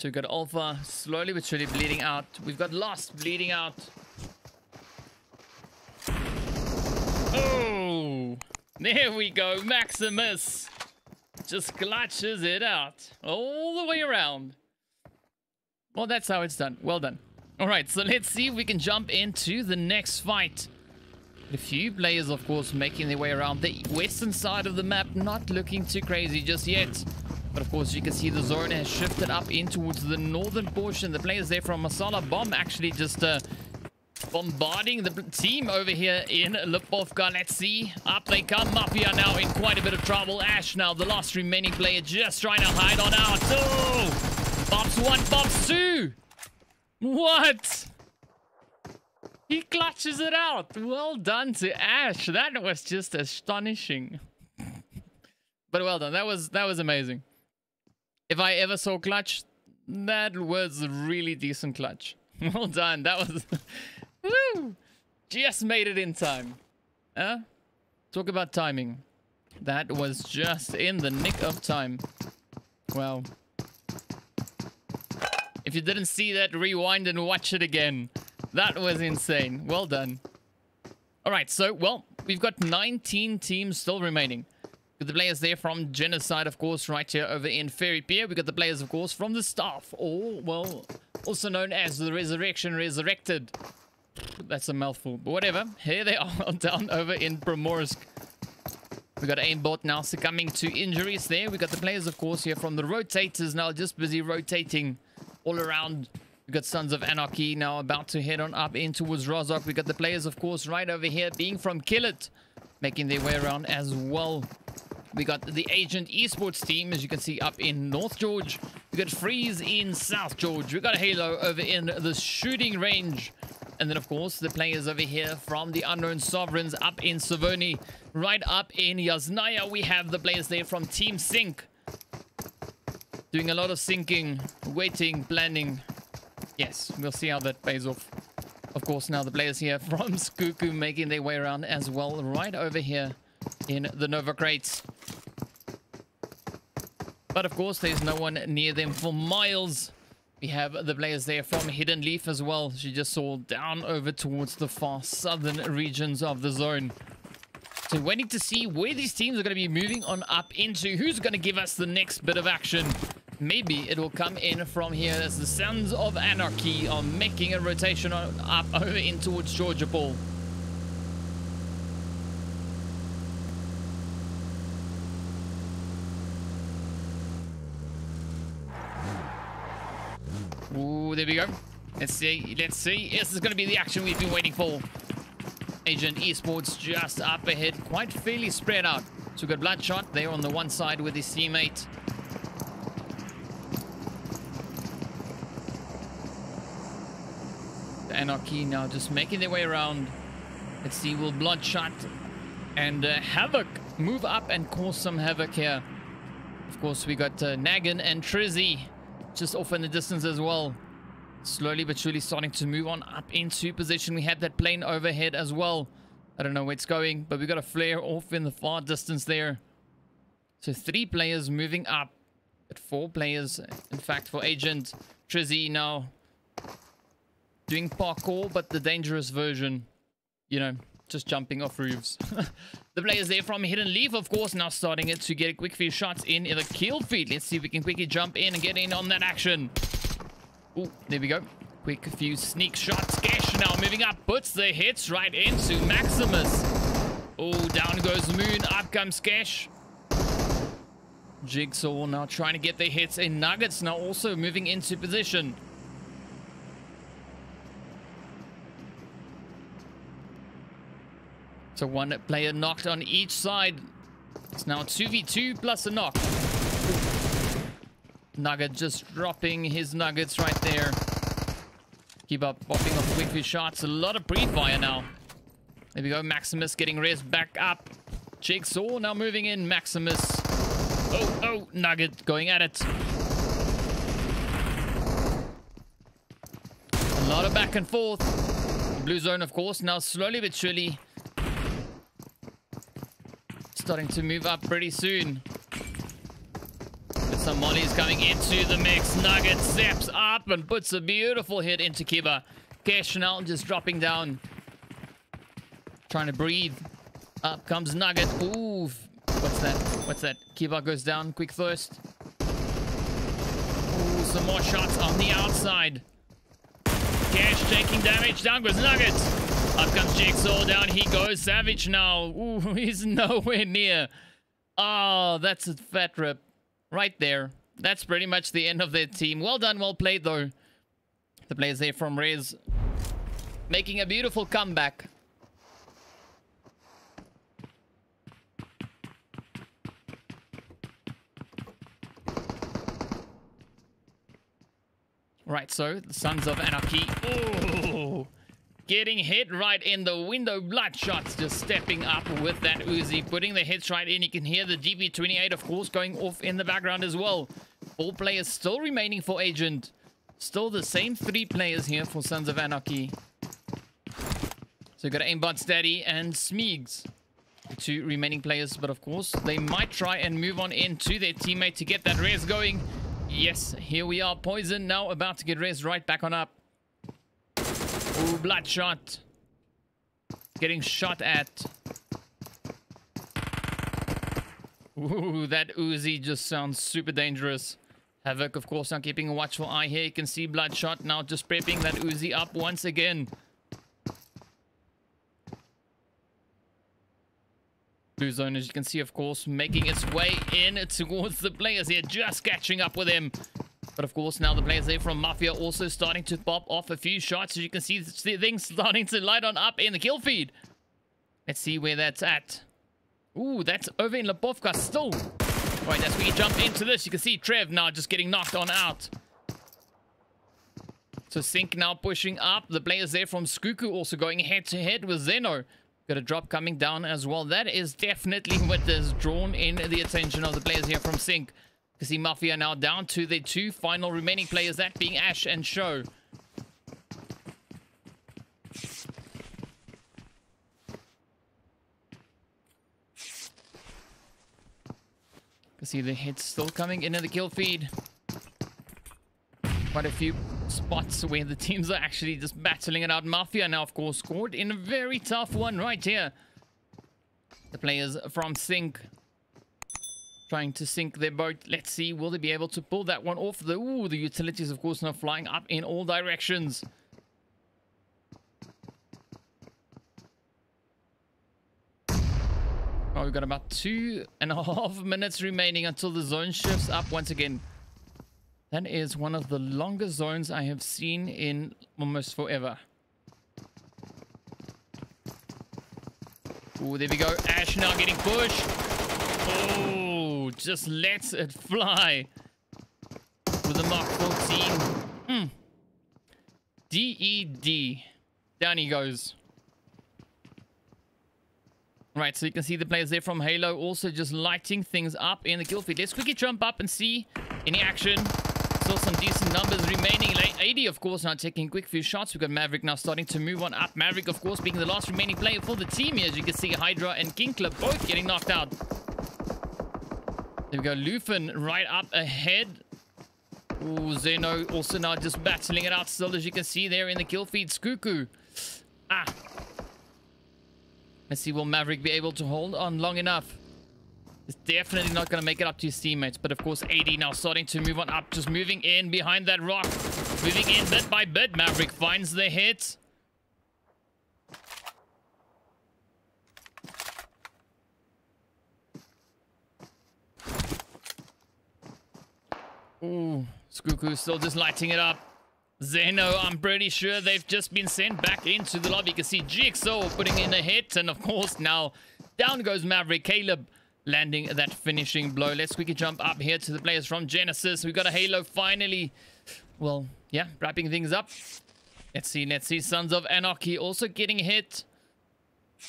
We've got Alpha slowly but surely bleeding out. We've got Lost bleeding out. Oh! There we go. Maximus just clutches it out all the way around. Well, that's how it's done. Well done. All right, so let's see if we can jump into the next fight. A few players, of course, making their way around the western side of the map. Not looking too crazy just yet. But of course, you can see the zone has shifted up in towards the northern portion. The players there from Masala Bomb actually just uh, bombarding the team over here in Lipovka. Let's see. Up they come. Mafia now in quite a bit of trouble. Ash now, the last remaining player, just trying to hide on out. Oh! Bobs one, Bobs two! What? He clutches it out. Well done to Ash. That was just astonishing. but well done. That was that was amazing. If I ever saw clutch, that was a really decent clutch. Well done. That was... Woo! Just made it in time. Huh? Talk about timing. That was just in the nick of time. Wow. If you didn't see that, rewind and watch it again. That was insane. Well done. Alright, so, well, we've got 19 teams still remaining. Got the players there from Genocide, of course, right here over in Ferry Pier. We got the players, of course, from the staff, or, well, also known as the Resurrection Resurrected. That's a mouthful, but whatever. Here they are down over in Primorsk. We got Aimbot now succumbing to injuries there. We got the players, of course, here from the Rotators now just busy rotating all around. We got Sons of Anarchy now about to head on up in towards Rozhok. We got the players, of course, right over here being from Kill It, making their way around as well. We got the Agent Esports team, as you can see, up in North George. We got Freeze in South George. We got Halo over in the shooting range. And then, of course, the players over here from the Unknown Sovereigns up in Savoni. Right up in Yasnaya, we have the players there from Team Sync. Doing a lot of syncing, waiting, planning. Yes, we'll see how that pays off. Of course, now the players here from Skuku making their way around as well, right over here in the Nova crates. But of course, there's no one near them for miles. We have the players there from Hidden Leaf as well. She just saw down over towards the far southern regions of the zone. So waiting to see where these teams are going to be moving on up into. Who's going to give us the next bit of action? Maybe it will come in from here as the Sons of Anarchy are making a rotation up over in towards Georgopol. Ooh, there we go. Let's see. Let's see. This is going to be the action we've been waiting for. Agent Esports just up ahead, quite fairly spread out. So good Bloodshot there on the one side with his teammate. The Anarchy now just making their way around. Let's see, will Bloodshot and uh, Havoc move up and cause some havoc here? Of course, we got uh, and Trizzy just off in the distance as well. Slowly but surely starting to move on up into position. We had that plane overhead as well. I don't know where it's going, but we got a flare off in the far distance there. So three players moving up. At four players, in fact, for Agent Trizzy now doing parkour, but the dangerous version. You know, just jumping off roofs. the players there from Hidden Leaf, of course, now starting it to get a quick few shots in, in the kill feed. Let's see if we can quickly jump in and get in on that action. Oh, there we go. Quick few sneak shots. Gesh now moving up, puts the hits right into Maximus. Oh, down goes Moon, up comes Gesh. Jigsaw now trying to get the hits in Nuggets now also moving into position. So one player knocked on each side. It's now 2v2 plus a knock. Nugget just dropping his nuggets right there. Keep up popping off quick few shots. A lot of pre-fire now. There we go. Maximus getting raised back up. Jigsaw now moving in. Maximus. Oh, oh, Nugget going at it. A lot of back and forth. Blue zone, of course, now slowly but surely starting to move up pretty soon. Some mollies coming into the mix. Nugget zaps up and puts a beautiful hit into Kiba. Chanel just dropping down. Trying to breathe. Up comes Nugget. Ooh. What's that? What's that? Kiba goes down. Quick first. Ooh, some more shots on the outside. Cash taking damage. Down goes Nugget. Up comes Jigsaw, down he goes. Savage now. Ooh, he's nowhere near. Oh, that's a fat rip. Right there. That's pretty much the end of their team. Well done, well played though. The players there from Rez making a beautiful comeback. Right, so the Sons of Anarchy. Ooh. Getting hit right in the window. Bloodshot's just stepping up with that Uzi. Putting the hits right in. You can hear the DP28, of course, going off in the background as well. All players still remaining for Agent. Still the same three players here for Sons of Anarchy. So you got Aimbot Steady and Smeegs. The two remaining players, but of course, they might try and move on into their teammate to get that res going. Yes, here we are. Poison now about to get res right back on up. Ooh, Bloodshot. Getting shot at. Ooh, that Uzi just sounds super dangerous. Havoc, of course, now keeping a watchful eye here. You can see Bloodshot now just prepping that Uzi up once again. Blue Zone, as you can see, of course, making its way in towards the players here, just catching up with him. But of course, now the players there from Mafia also starting to pop off a few shots. As you can see, things starting to light on up in the kill feed. Let's see where that's at. Ooh, that's over in Lipovka still. All right, as we jump into this, you can see Trev now just getting knocked on out. So Sync now pushing up. The players there from Skuku also going head-to-head -head with Zeno. Got a drop coming down as well. That is definitely what has drawn in the attention of the players here from Sync. See Mafia now down to the two final remaining players, that being Ash and Show. You see the hits still coming into the kill feed. quite a few spots where the teams are actually just battling it out. Mafia now, of course, scored in a very tough one right here. The players from Sync trying to sink their boat. Let's see, will they be able to pull that one off? The, ooh, the utilities, of course, now flying up in all directions. Oh, we've got about two and a half minutes remaining until the zone shifts up once again. That is one of the longest zones I have seen in almost forever. Oh, there we go. Ash now getting pushed. Oh, just lets it fly. With the Mark 14. Hmm. D-E-D. Down he goes. Right, so you can see the players there from Halo also just lighting things up in the kill feed. Let's quickly jump up and see any action. Still some decent numbers remaining. Late 80, of course, now taking quick few shots. We've got Maverick now starting to move on up. Maverick, of course, being the last remaining player for the team here. As you can see, Hydra and King Club both getting knocked out. There we go. Lufin right up ahead. Ooh, Zeno also now just battling it out still, as you can see there in the kill feed. Skuku. Ah, Let's see, will Maverick be able to hold on long enough? It's definitely not going to make it up to his teammates. But of course, AD now starting to move on up. Just moving in behind that rock. Moving in bit by bit. Maverick finds the hit. Ooh, Skuku still just lighting it up. Zeno, I'm pretty sure they've just been sent back into the lobby. You can see Jigsaw putting in a hit. And of course, now down goes Maverick. Caleb landing that finishing blow. Let's quickly jump up here to the players from Genesis. We've got a Halo finally, well, yeah, wrapping things up. Let's see, let's see. Sons of Anarchy also getting hit.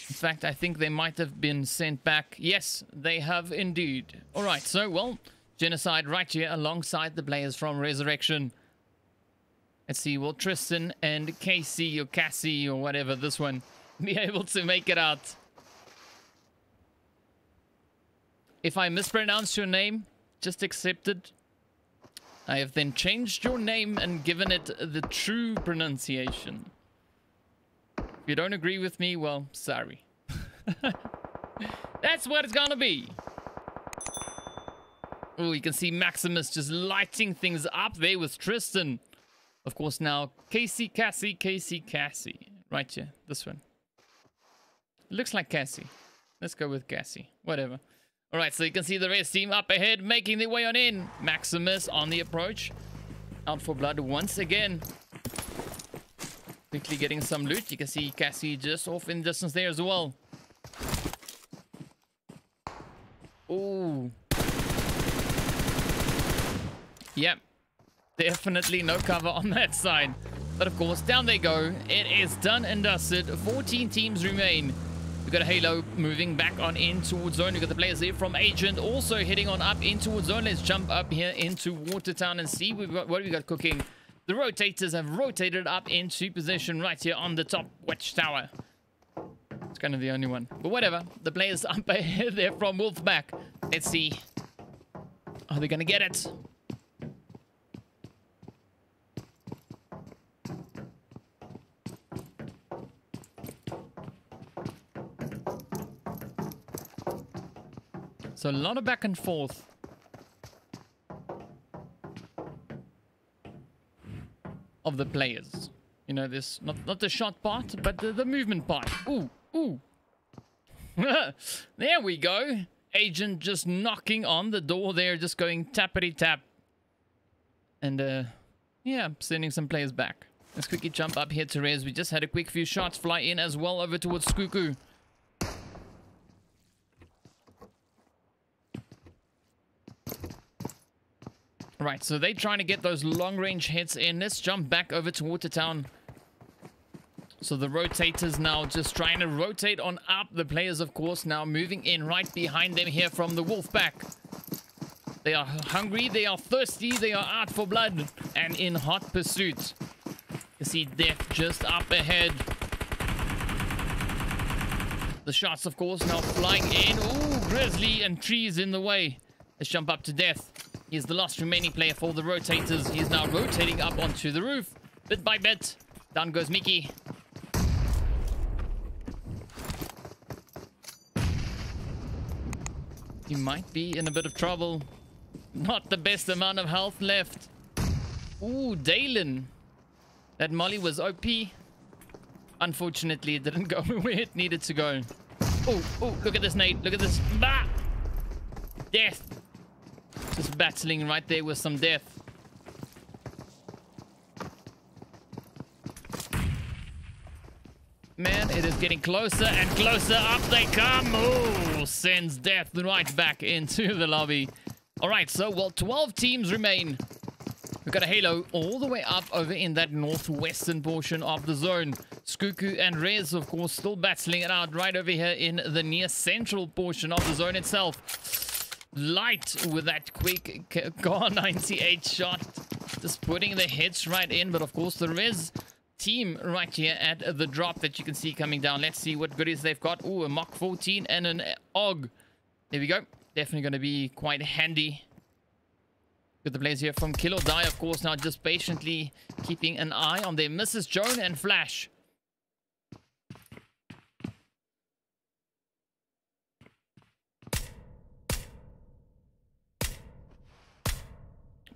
In fact, I think they might have been sent back. Yes, they have indeed. All right, so, well, Genocide right here alongside the players from Resurrection. Let's see, will Tristan and Casey or Cassie or whatever this one be able to make it out? If I mispronounce your name, just accept it. I have then changed your name and given it the true pronunciation. If you don't agree with me, well, sorry. That's what it's gonna be. Oh, you can see Maximus just lighting things up there with Tristan. Of course, now Casey, Cassie, Casey, Cassie. Right here, this one. Looks like Cassie. Let's go with Cassie. Whatever. All right, so you can see the rest team up ahead, making their way on in. Maximus on the approach. Out for blood once again. Quickly getting some loot. You can see Cassie just off in the distance there as well. Ooh. Yep, Definitely no cover on that side. But of course, down they go. It is done and dusted. 14 teams remain. We've got a Halo moving back on in towards zone. We've got the players here from Agent also heading on up in towards zone. Let's jump up here into Watertown and see we've got, what we got cooking. The rotators have rotated up into position right here on the top watchtower. It's kind of the only one. But whatever. The players up there from Wolfpack. Let's see. Are they going to get it? So a lot of back and forth. Of the players. You know, this, not, not the shot part, but the, the movement part. Ooh, ooh. there we go. Agent just knocking on the door there, just going tappity tap. And, uh, yeah, sending some players back. Let's quickly jump up here to Rez. We just had a quick few shots fly in as well over towards Skuku. Right, so they're trying to get those long-range hits in. Let's jump back over to Watertown. So the rotators now just trying to rotate on up. The players, of course, now moving in right behind them here from the Wolfpack. They are hungry, they are thirsty, they are out for blood and in hot pursuit. You see death just up ahead. The shots, of course, now flying in. Ooh, Grizzly and trees in the way. Let's jump up to death. He's the last remaining player for the rotators. He's now rotating up onto the roof. Bit by bit. Down goes Mickey. He might be in a bit of trouble. Not the best amount of health left. Ooh, Dalen. That molly was OP. Unfortunately, it didn't go where it needed to go. Oh, oh, look at this nade. Look at this. Bah! Death. Just battling right there with some death. Man, it is getting closer and closer. Up they come. Oh, sends death right back into the lobby. All right, so, well, 12 teams remain. We've got a Halo all the way up over in that northwestern portion of the zone. Skuku and Rez, of course, still battling it out right over here in the near central portion of the zone itself. Light with that quick Kar 98 shot. Just putting the hits right in, but of course the Rez team right here at the drop that you can see coming down. Let's see what goodies they've got. Ooh, a Mark 14 and an OG. There we go. Definitely going to be quite handy. Good the players here from Kill or Die, of course, now just patiently keeping an eye on their Mrs. Joan and Flash.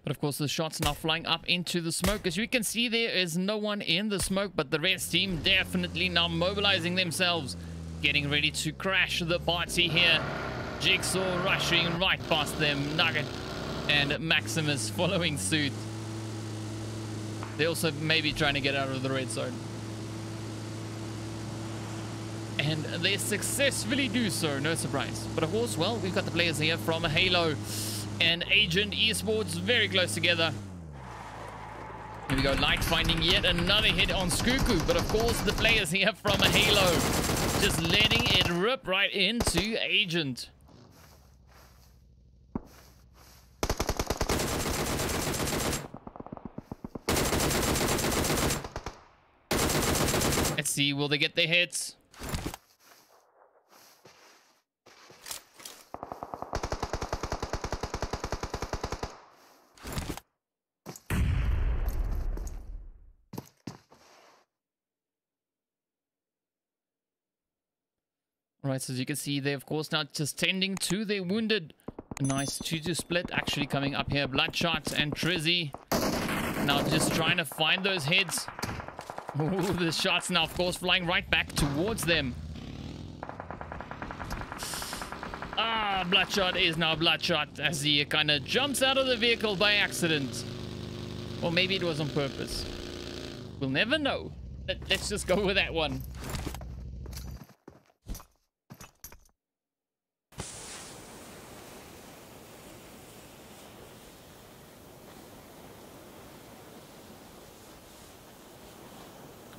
But of course, the shot's now flying up into the smoke. As you can see, there is no one in the smoke, but the rest team definitely now mobilizing themselves. Getting ready to crash the party here. Jigsaw rushing right past them. Nugget and Maximus following suit. They also may be trying to get out of the red zone. And they successfully do so, no surprise. But of course, well, we've got the players here from Halo and Agent Esports very close together. Here we go, Light finding yet another hit on Skuku. But of course, the players here from Halo just letting it rip right into Agent. Let's see, will they get their hits? Right, so as you can see, they of course now just tending to their wounded. Nice 2-2 split actually coming up here. Bloodshot and Trizzy now just trying to find those heads. Ooh, the shots now of course flying right back towards them. Ah, Bloodshot is now Bloodshot as he kind of jumps out of the vehicle by accident. Or maybe it was on purpose. We'll never know. Let's just go with that one.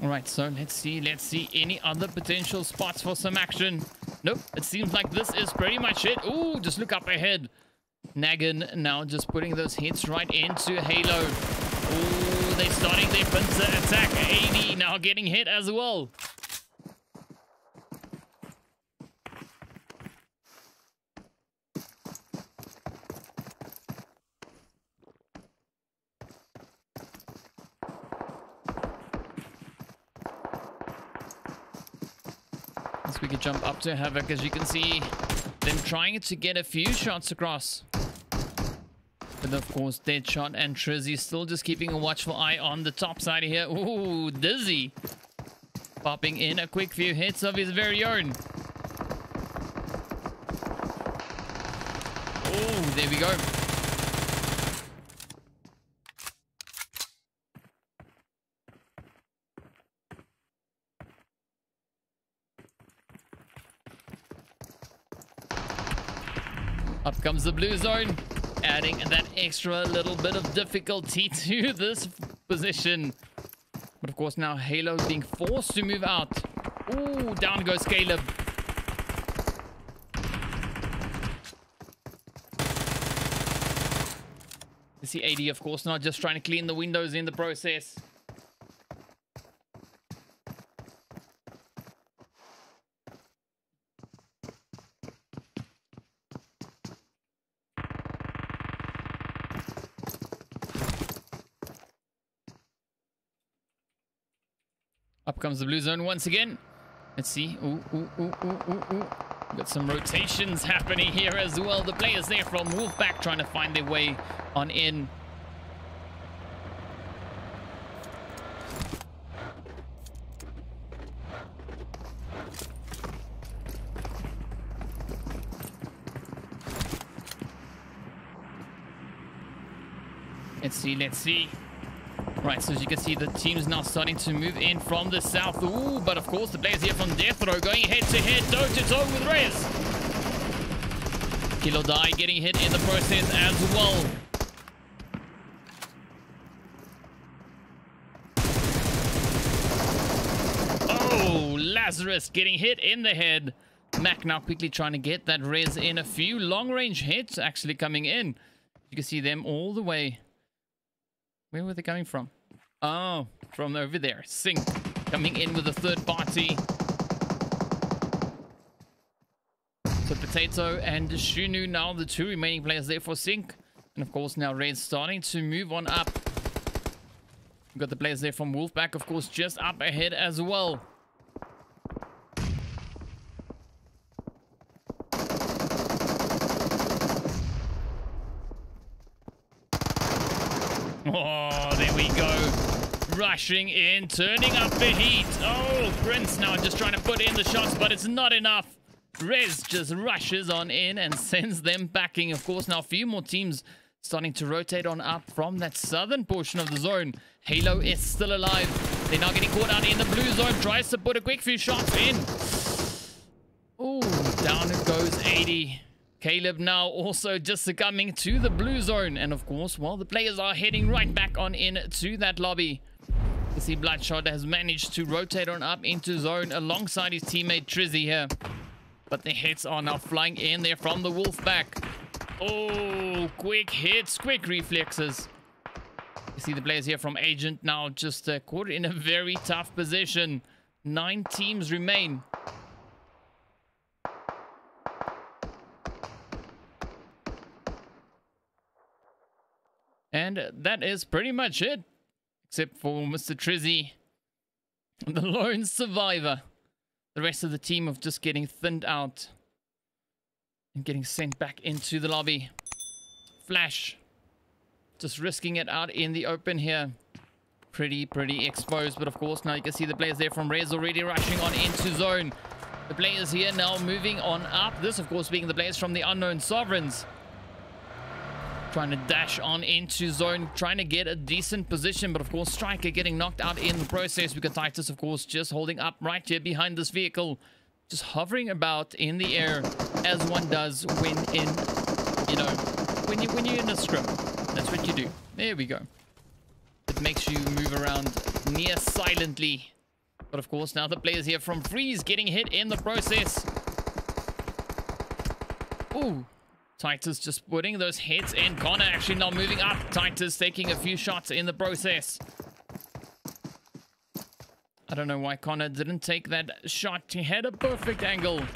All right, so let's see, let's see any other potential spots for some action. Nope, it seems like this is pretty much it. Ooh, just look up ahead. Nagan now just putting those hits right into Halo. Ooh, they're starting their pincer attack. AD now getting hit as well. We could jump up to Havoc. As you can see, them trying to get a few shots across. But of course, Deadshot and Trizzy still just keeping a watchful eye on the top side here. Ooh, Dizzy. Popping in a quick few hits of his very own. Oh, there we go. Comes the blue zone, adding that extra little bit of difficulty to this position. But of course now Halo being forced to move out. Ooh, down goes Caleb. You see AD, of course, not just trying to clean the windows in the process. Comes the blue zone once again. Let's see. Ooh, ooh, ooh, ooh, ooh. Got some rotations happening here as well. The players there from Wolfpack trying to find their way on in. Let's see, let's see. Right, so as you can see, the team's now starting to move in from the south. Ooh, but of course, the players here from Death Row going head-to-head, toe-to-toe with Reyes. Kill or Die getting hit in the process as well. Oh, Lazarus getting hit in the head. Mac now quickly trying to get that res in. A few long-range hits actually coming in. You can see them all the way where were they coming from? Oh, from over there. Sync coming in with a third party. So Potato and Shunu now the two remaining players there for Sync. And of course now Red starting to move on up. We've got the players there from Wolfpack, of course, just up ahead as well. Oh. Rushing in, turning up the heat. Oh, Prince now just trying to put in the shots, but it's not enough. Rez just rushes on in and sends them backing. Of course, now a few more teams starting to rotate on up from that southern portion of the zone. Halo is still alive. They're now getting caught out in the blue zone. Tries to put a quick few shots in. Oh, down it goes 80. Caleb now also just succumbing to the blue zone. And of course, well, the players are heading right back on in to that lobby. You see Bloodshot has managed to rotate on up into zone alongside his teammate Trizzy here. But the hits are now flying in there from the Wolfpack. Oh, quick hits, quick reflexes. You see the players here from Agent now just uh, caught in a very tough position. Nine teams remain. And that is pretty much it. Except for Mr. Trizzy, the lone survivor. The rest of the team of just getting thinned out. And getting sent back into the lobby. Flash. Just risking it out in the open here. Pretty, pretty exposed. But of course, now you can see the players there from Rez already rushing on into zone. The players here now moving on up. This, of course, being the players from the Unknown Sovereigns. Trying to dash on into zone, trying to get a decent position. But of course, Striker getting knocked out in the process. We got Titus, of course, just holding up right here behind this vehicle. Just hovering about in the air as one does when in, you know, when, you, when you're in a scrim. That's what you do. There we go. It makes you move around near silently. But of course, now the players here from Freeze getting hit in the process. Ooh, Titus just putting those hits in. Connor actually not moving up. Titus taking a few shots in the process. I don't know why Connor didn't take that shot. He had a perfect angle. You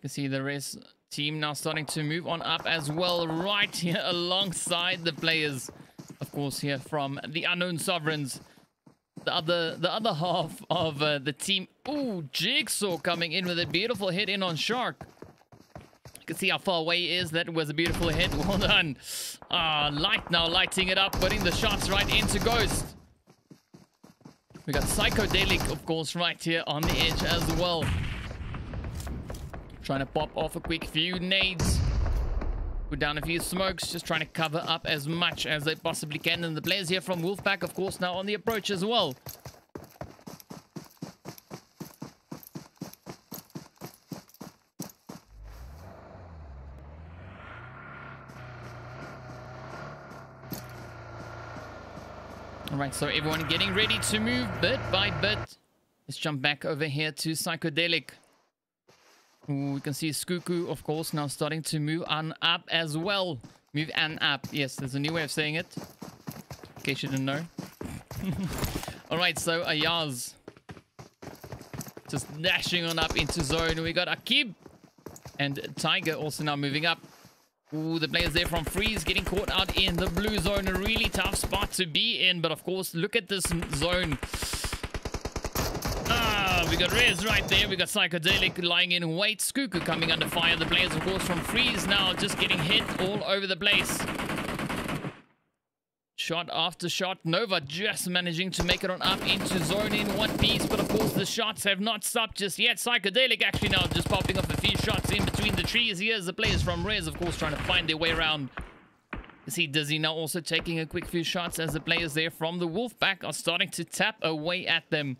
can see the rest team now starting to move on up as well right here alongside the players of course here from the unknown sovereigns the other the other half of uh, the team. Ooh, Jigsaw coming in with a beautiful hit in on Shark. You can see how far away he is. That was a beautiful hit. Well done. Ah, Light now lighting it up, putting the shots right into Ghost. We got Psychedelic, of course, right here on the edge as well. Trying to pop off a quick few nades. Put down a few smokes, just trying to cover up as much as they possibly can. And the players here from Wolfpack, of course, now on the approach as well. Alright, so everyone getting ready to move bit by bit. Let's jump back over here to Psychedelic. We can see Skuku, of course, now starting to move on up as well. Move and up. Yes, there's a new way of saying it. In case you didn't know. Alright, so Ayaz. Just dashing on up into zone. We got Akib. And Tiger also now moving up. Ooh, the players there from Freeze getting caught out in the blue zone. A really tough spot to be in. But of course, look at this zone. We got Rez right there. We got Psychedelic lying in wait. Skuku coming under fire. The players, of course, from Freeze now just getting hit all over the place. Shot after shot. Nova just managing to make it on up into zone in one piece. But of course, the shots have not stopped just yet. Psychedelic actually now just popping off a few shots in between the trees. Here's the players from Rez, of course, trying to find their way around. You see Dizzy now also taking a quick few shots as the players there from the Wolfpack are starting to tap away at them.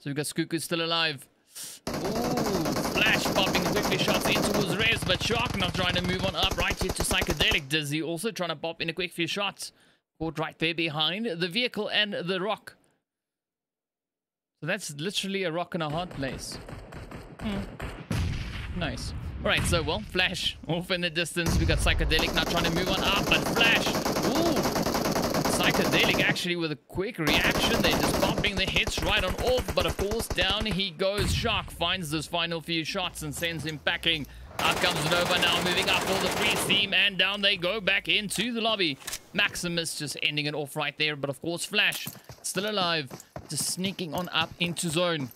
So we've got Skuku still alive. Ooh, Flash popping quickly shots in towards Rez, but Shark not trying to move on up right here to Psychedelic. Dizzy also trying to pop in a quick few shots. Caught right there behind the vehicle and the rock. So that's literally a rock and a hard place. Hmm. Nice. Alright, so well, Flash off in the distance. We got Psychedelic not trying to move on up, but Flash. Ooh, Psychedelic actually with a quick reaction. They're just popping the hits right on off. But of course, down he goes. Shark finds those final few shots and sends him packing. Out comes Nova now, moving up all the freeze team, and down they go back into the lobby. Maximus just ending it off right there, but of course Flash still alive, just sneaking on up into zone.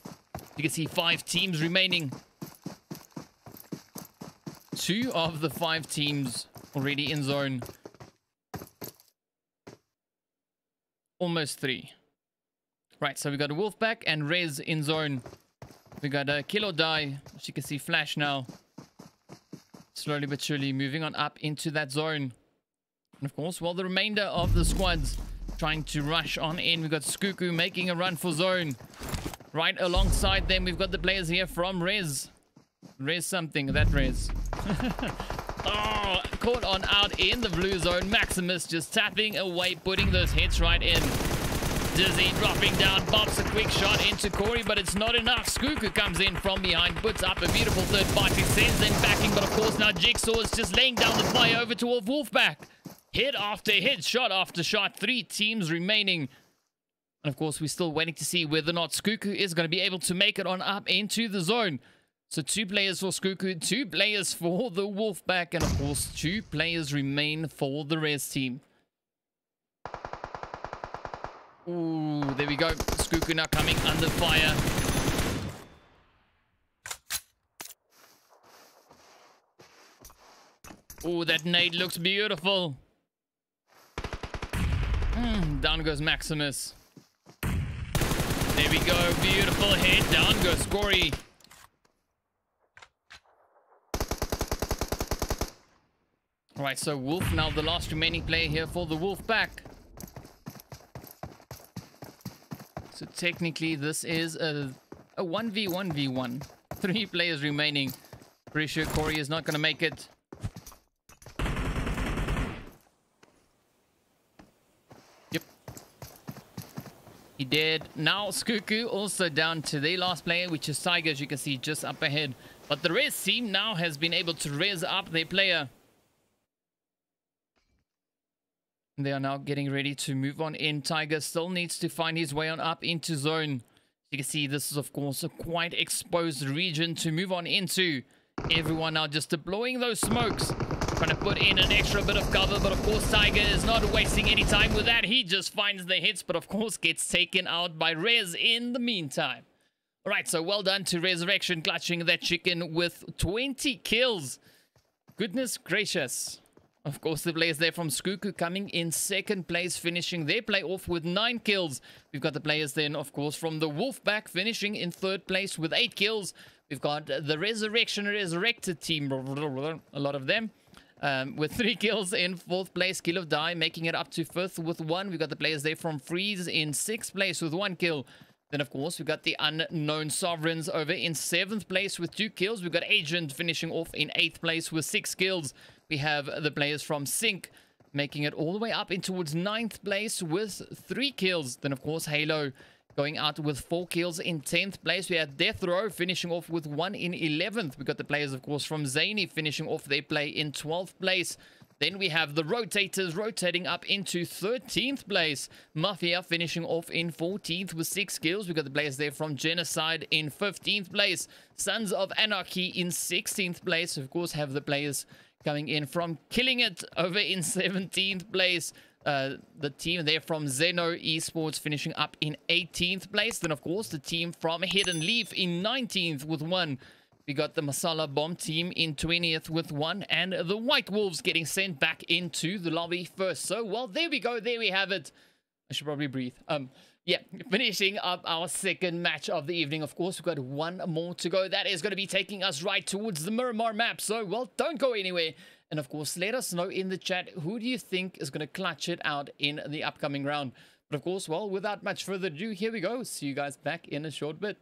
You can see five teams remaining. Two of the five teams already in zone. Almost three. Right, so we got a Wolfpack and Rez in zone. We got a kill or die. As you can see, Flash now. Slowly but surely moving on up into that zone. And of course, while the remainder of the squads trying to rush on in. We've got Skuku making a run for zone. Right alongside them, we've got the players here from Rez. Rez something, that Rez. Oh, caught on out in the blue zone. Maximus just tapping away, putting those hits right in. Dizzy dropping down, bumps a quick shot into Corey, but it's not enough. Skuku comes in from behind, puts up a beautiful third party, sends in backing, but of course now Jigsaw is just laying down the fire over to Wolf Wolfpack. Hit after hit, shot after shot, three teams remaining. And of course, we're still waiting to see whether or not Skuku is going to be able to make it on up into the zone. So two players for Skuku, two players for the Wolfpack, and of course two players remain for the Rez team. Ooh, there we go. Skuku now coming under fire. Ooh, that nade looks beautiful. Mm, down goes Maximus. There we go. Beautiful hit. Down goes Corey. Right, so Wolf now the last remaining player here for the Wolf pack. So technically this is a, a 1v1v1. Three players remaining. Pretty sure Corey is not going to make it. Yep. He did. Now Skuku also down to their last player, which is Tiger, as you can see, just up ahead. But the Rez team now has been able to raise up their player. They are now getting ready to move on in. Tiger still needs to find his way on up into zone. You can see this is, of course, a quite exposed region to move on into. Everyone now just deploying those smokes. Trying to put in an extra bit of cover, but of course Tiger is not wasting any time with that. He just finds the hits, but of course gets taken out by Rez in the meantime. Alright, so well done to Resurrection clutching that chicken with 20 kills. Goodness gracious. Of course, the players there from Skuku coming in second place, finishing their play off with nine kills. We've got the players then, of course, from the Wolfpack finishing in third place with eight kills. We've got the Resurrection Resurrected team, a lot of them, um, with three kills in fourth place. Kill or Die making it up to fifth with one. We've got the players there from Freeze in sixth place with one kill. Then, of course, we've got the Unknown Sovereigns over in seventh place with two kills. We've got Agent finishing off in eighth place with six kills. We have the players from Sync making it all the way up in towards ninth place with three kills. Then, of course, Halo going out with four kills in 10th place. We have Death Row finishing off with one in 11th. We got the players, of course, from Zany finishing off their play in 12th place. Then we have the Rotators rotating up into 13th place. Mafia finishing off in 14th with 6 kills. We got the players there from Genocide in 15th place. Sons of Anarchy in 16th place. Of course, have the players coming in from killing it over in 17th place. Uh, the team there from Zeno Esports finishing up in 18th place. Then, of course, the team from Hidden Leaf in 19th with one. We got the Masala Bomb team in 20th with one. And the White Wolves getting sent back into the lobby first. So, well, there we go. There we have it. I should probably breathe. Um, yeah, finishing up our second match of the evening. Of course, we've got one more to go. That is going to be taking us right towards the Miramar map. So, well, don't go anywhere. And of course, let us know in the chat who do you think is going to clutch it out in the upcoming round. But of course, well, without much further ado, here we go. See you guys back in a short bit.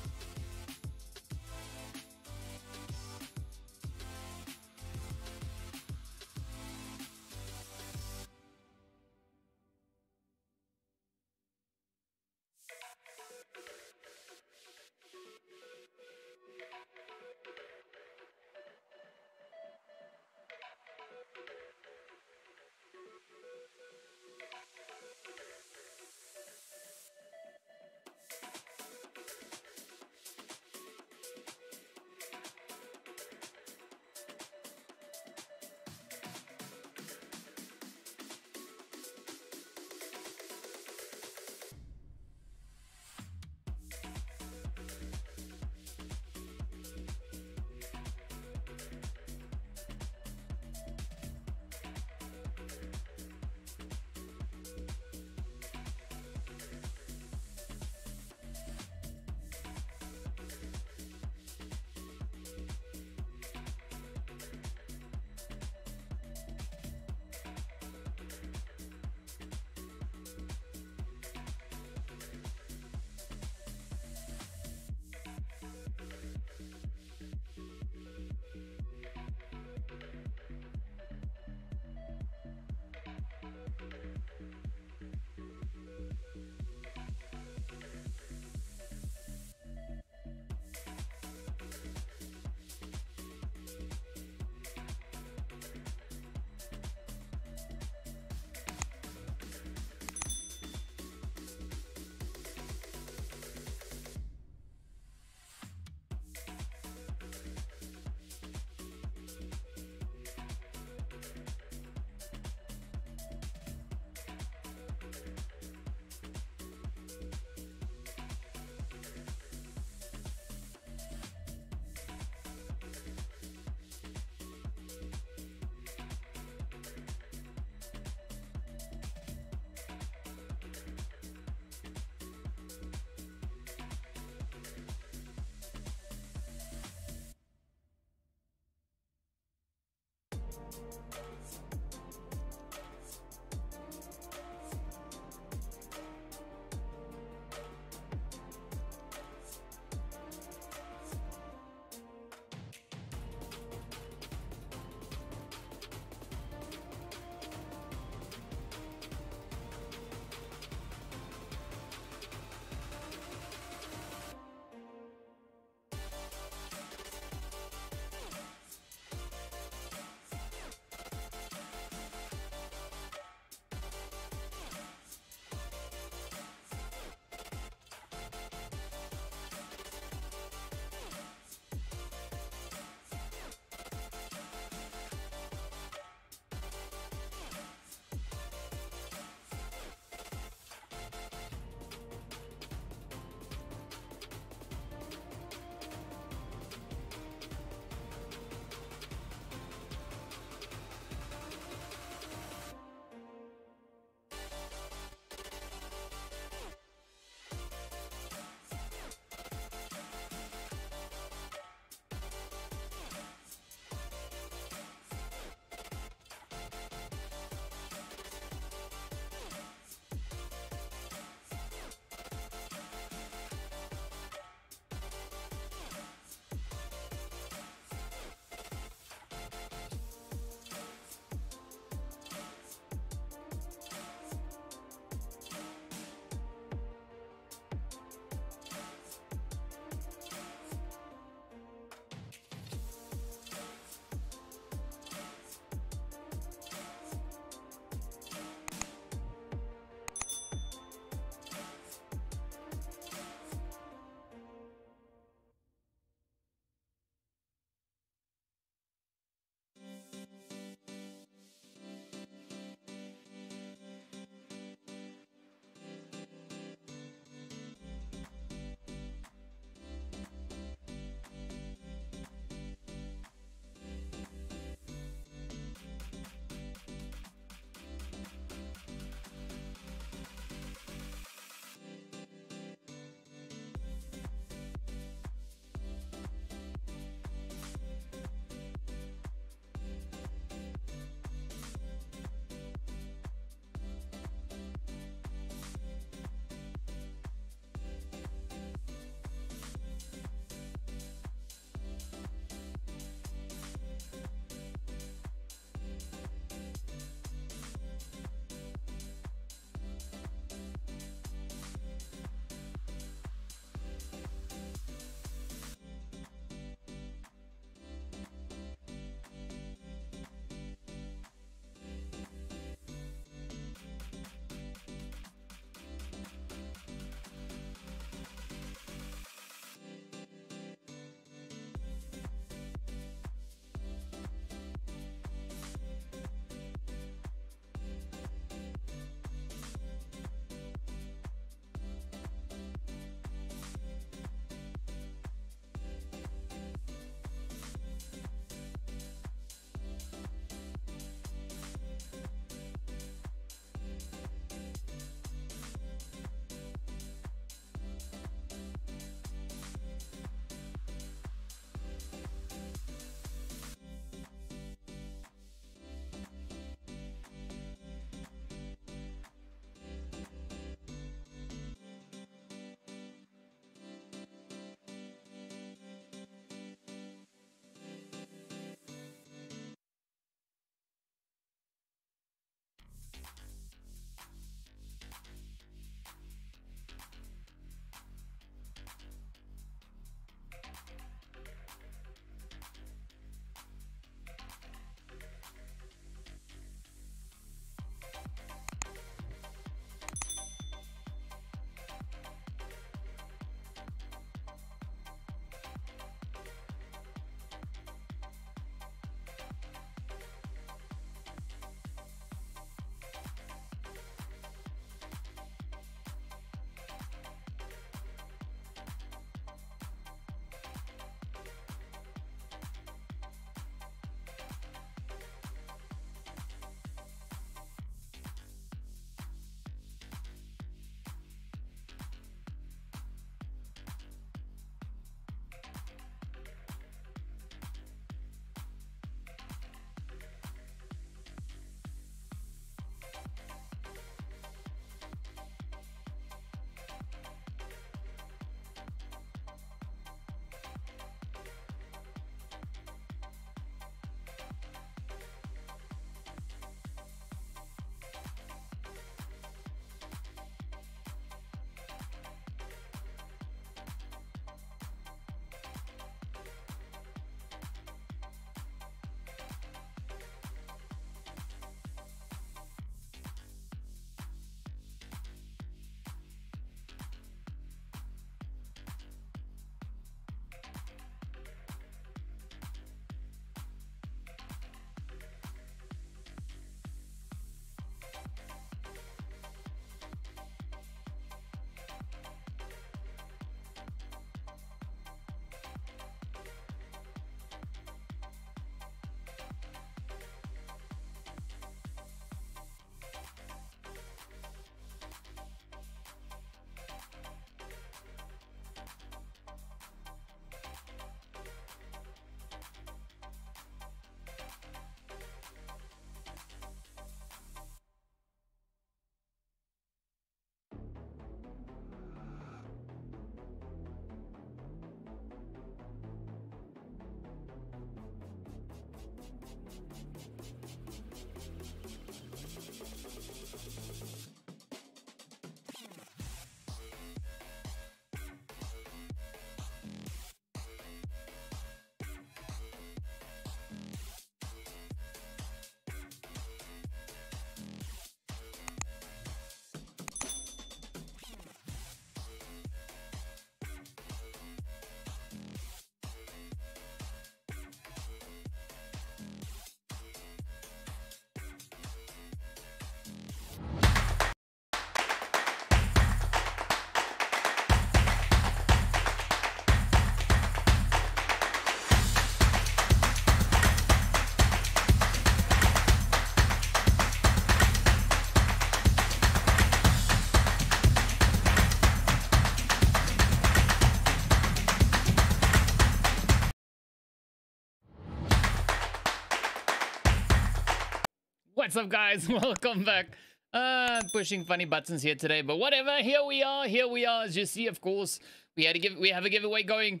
What's up, guys? Welcome back. Uh, pushing funny buttons here today, but whatever. Here we are. Here we are. As you see, of course, we had to give we have a giveaway going.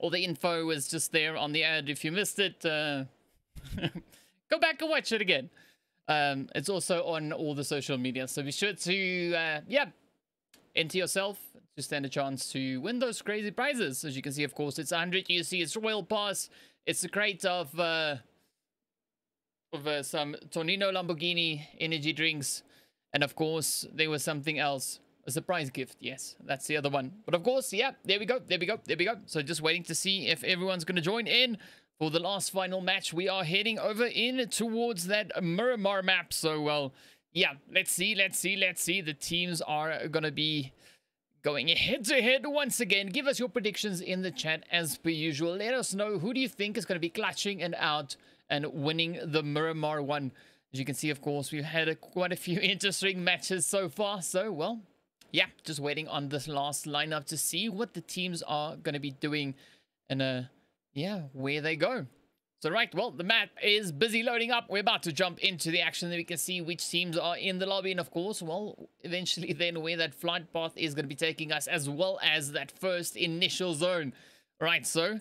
All the info was just there on the ad. If you missed it, uh, go back and watch it again. Um, it's also on all the social media, so be sure to uh, yeah, enter yourself to stand a chance to win those crazy prizes. As you can see, of course, it's 100 UC. It's Royal Pass. It's the crate of. Uh, some Tonino Lamborghini energy drinks. And of course, there was something else. A surprise gift. Yes, that's the other one. But of course, yeah, there we go. There we go. There we go. So just waiting to see if everyone's going to join in for the last final match. We are heading over in towards that Miramar map. So, well, yeah, let's see. Let's see. Let's see. The teams are going to be going head to head once again. Give us your predictions in the chat as per usual. Let us know who do you think is going to be clutching and out and winning the Miramar one. As you can see, of course, we've had a, quite a few interesting matches so far. So, well, yeah, just waiting on this last lineup to see what the teams are going to be doing and, uh, yeah, where they go. So, right, well, the map is busy loading up. We're about to jump into the action. Then we can see which teams are in the lobby. And, of course, well, eventually then where that flight path is going to be taking us as well as that first initial zone. Right, so,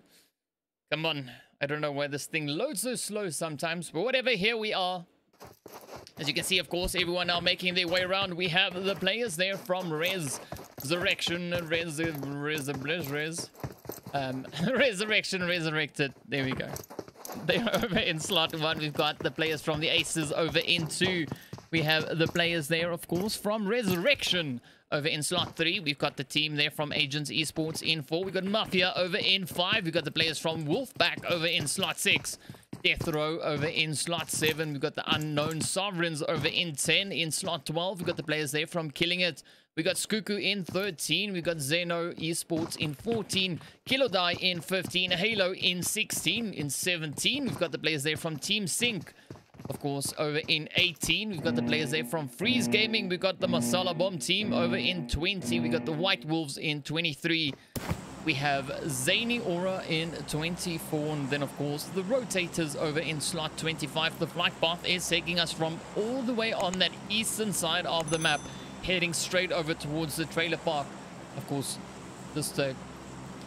come on. I don't know why this thing loads so slow sometimes, but whatever, here we are. As you can see, of course, everyone now making their way around. We have the players there from Res, Resurrection, Res, Res, Res, Res, um, Resurrection, Resurrected. There we go. They're over in slot one. We've got the players from the Aces over in two. We have the players there, of course, from Resurrection. Over in slot three, we've got the team there from Agents Esports in four. We've got Mafia over in five. We've got the players from Wolfpack over in slot six. Death Row over in slot 7. We've got the Unknown Sovereigns over in 10. In slot 12, we've got the players there from Killing It. We got Skuku in 13. We got Zeno Esports in 14. Kill or Die in 15. Halo in 16. In 17, we've got the players there from Team Sync. Of course, over in 18, we've got the players there from Freeze Gaming. We've got the Masala Bomb team over in 20. We've got the White Wolves in 23. We have Zany Aura in 24. And then, of course, the Rotators over in slot 25. The flight path is taking us from all the way on that eastern side of the map, heading straight over towards the trailer park. Of course, just, uh,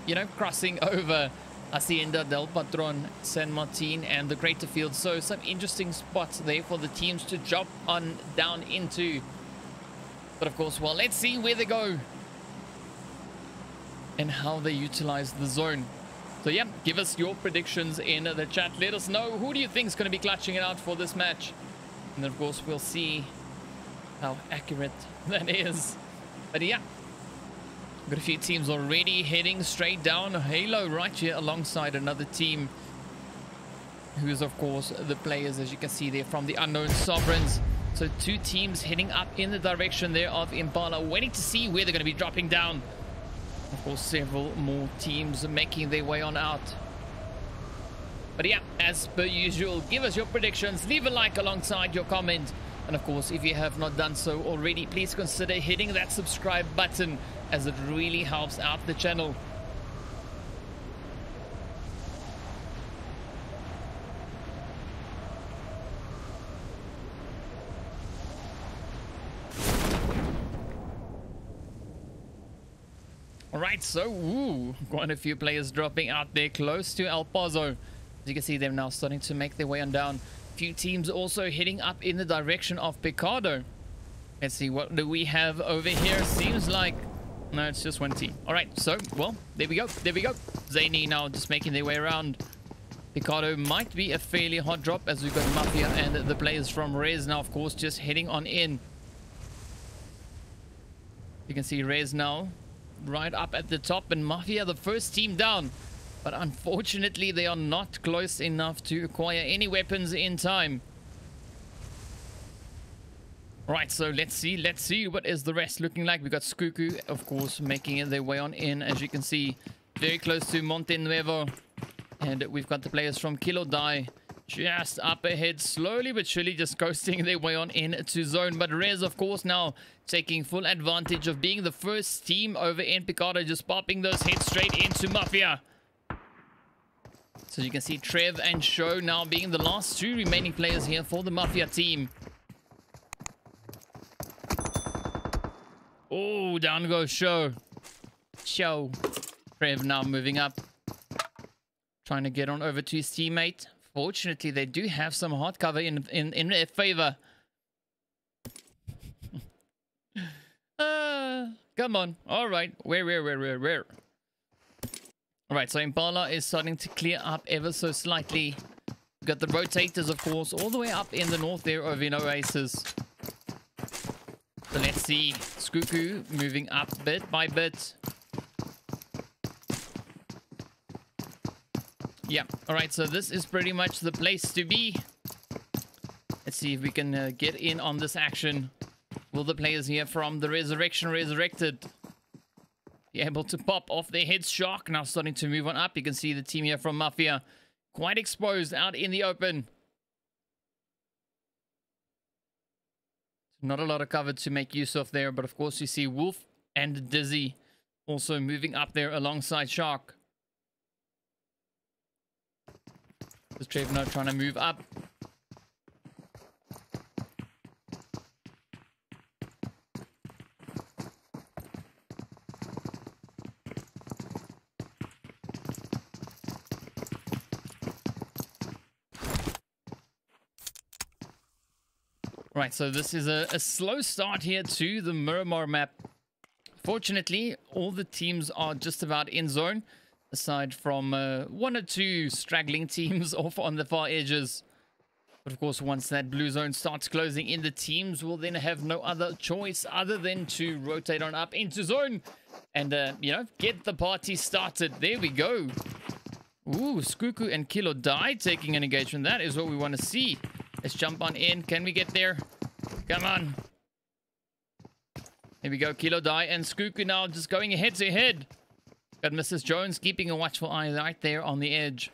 you know, crossing over Hacienda del Patron, San Martin, and the Crater Field. So some interesting spots there for the teams to jump on down into. But of course, well, let's see where they go and how they utilize the zone. So yeah, give us your predictions in the chat. Let us know who do you think is going to be clutching it out for this match. And of course, we'll see how accurate that is. But yeah, Got a few teams already heading straight down. Halo right here alongside another team. Who's, of course, the players, as you can see there, from the Unknown Sovereigns. So two teams heading up in the direction there of Impala, waiting to see where they're going to be dropping down. Of course, several more teams making their way on out. But yeah, as per usual, give us your predictions. Leave a like alongside your comment. And of course, if you have not done so already, please consider hitting that subscribe button as it really helps out the channel. Alright, so ooh, quite a few players dropping out there close to El Pozo. As you can see, they're now starting to make their way on down. A Few teams also heading up in the direction of Picado. Let's see, what do we have over here? Seems like... No, it's just one team. All right, so, well, there we go. There we go. Zany now just making their way around. Picado might be a fairly hot drop as we've got Mafia and the players from Rez now, of course, just heading on in. You can see Rez now right up at the top and Mafia the first team down. But unfortunately, they are not close enough to acquire any weapons in time. Right, so let's see, let's see what is the rest looking like. We got Skuku, of course, making their way on in, as you can see, very close to Monte Nuevo. And we've got the players from Kill or Die just up ahead, slowly but surely just coasting their way on into zone. But Rez, of course, now taking full advantage of being the first team over in Picado, just popping those heads straight into Mafia. So you can see Trev and Show now being the last two remaining players here for the Mafia team. Oh, down goes Show. Show. Trev now moving up. Trying to get on over to his teammate. Fortunately, they do have some hard cover in, in, in their favor. uh, come on. All right. Where, where, where, where, where? All right, so Impala is starting to clear up ever so slightly. We've got the rotators, of course, all the way up in the north there over in Oasis. So let's see. Skuku moving up bit by bit. Yeah, all right, so this is pretty much the place to be. Let's see if we can uh, get in on this action. Will the players here from the Resurrection Resurrected be able to pop off their heads? Shark now starting to move on up. You can see the team here from Mafia quite exposed out in the open. Not a lot of cover to make use of there, but of course you see Wolf and Dizzy also moving up there alongside Shark. Is Trev now trying to move up? Right, so this is a, a slow start here to the Miramar map. Fortunately, all the teams are just about in zone aside from uh, one or two straggling teams off on the far edges. But of course, once that blue zone starts closing in, the teams will then have no other choice other than to rotate on up into zone and, uh, you know, get the party started. There we go. Ooh, Skuku and Kill or Die taking an engagement. That is what we want to see. Let's jump on in. Can we get there? Come on. Here we go. Kill or Die and Skuku now just going head to head. Got Mrs. Jones keeping a watchful eye right there on the edge.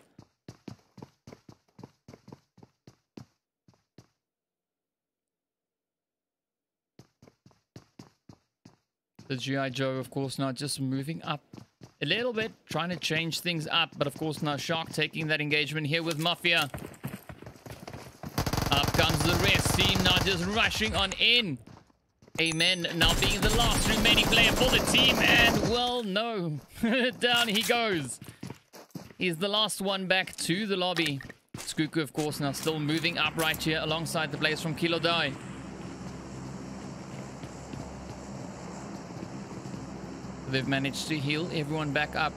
The G.I. Joe, of course, now just moving up a little bit, trying to change things up. But, of course, now Shark taking that engagement here with Mafia. The rest team now just rushing on in. Amen now being the last remaining player for the team. And, well, no. Down he goes. He's the last one back to the lobby. Skuku, of course, now still moving up right here alongside the players from Kill or Die. They've managed to heal everyone back up.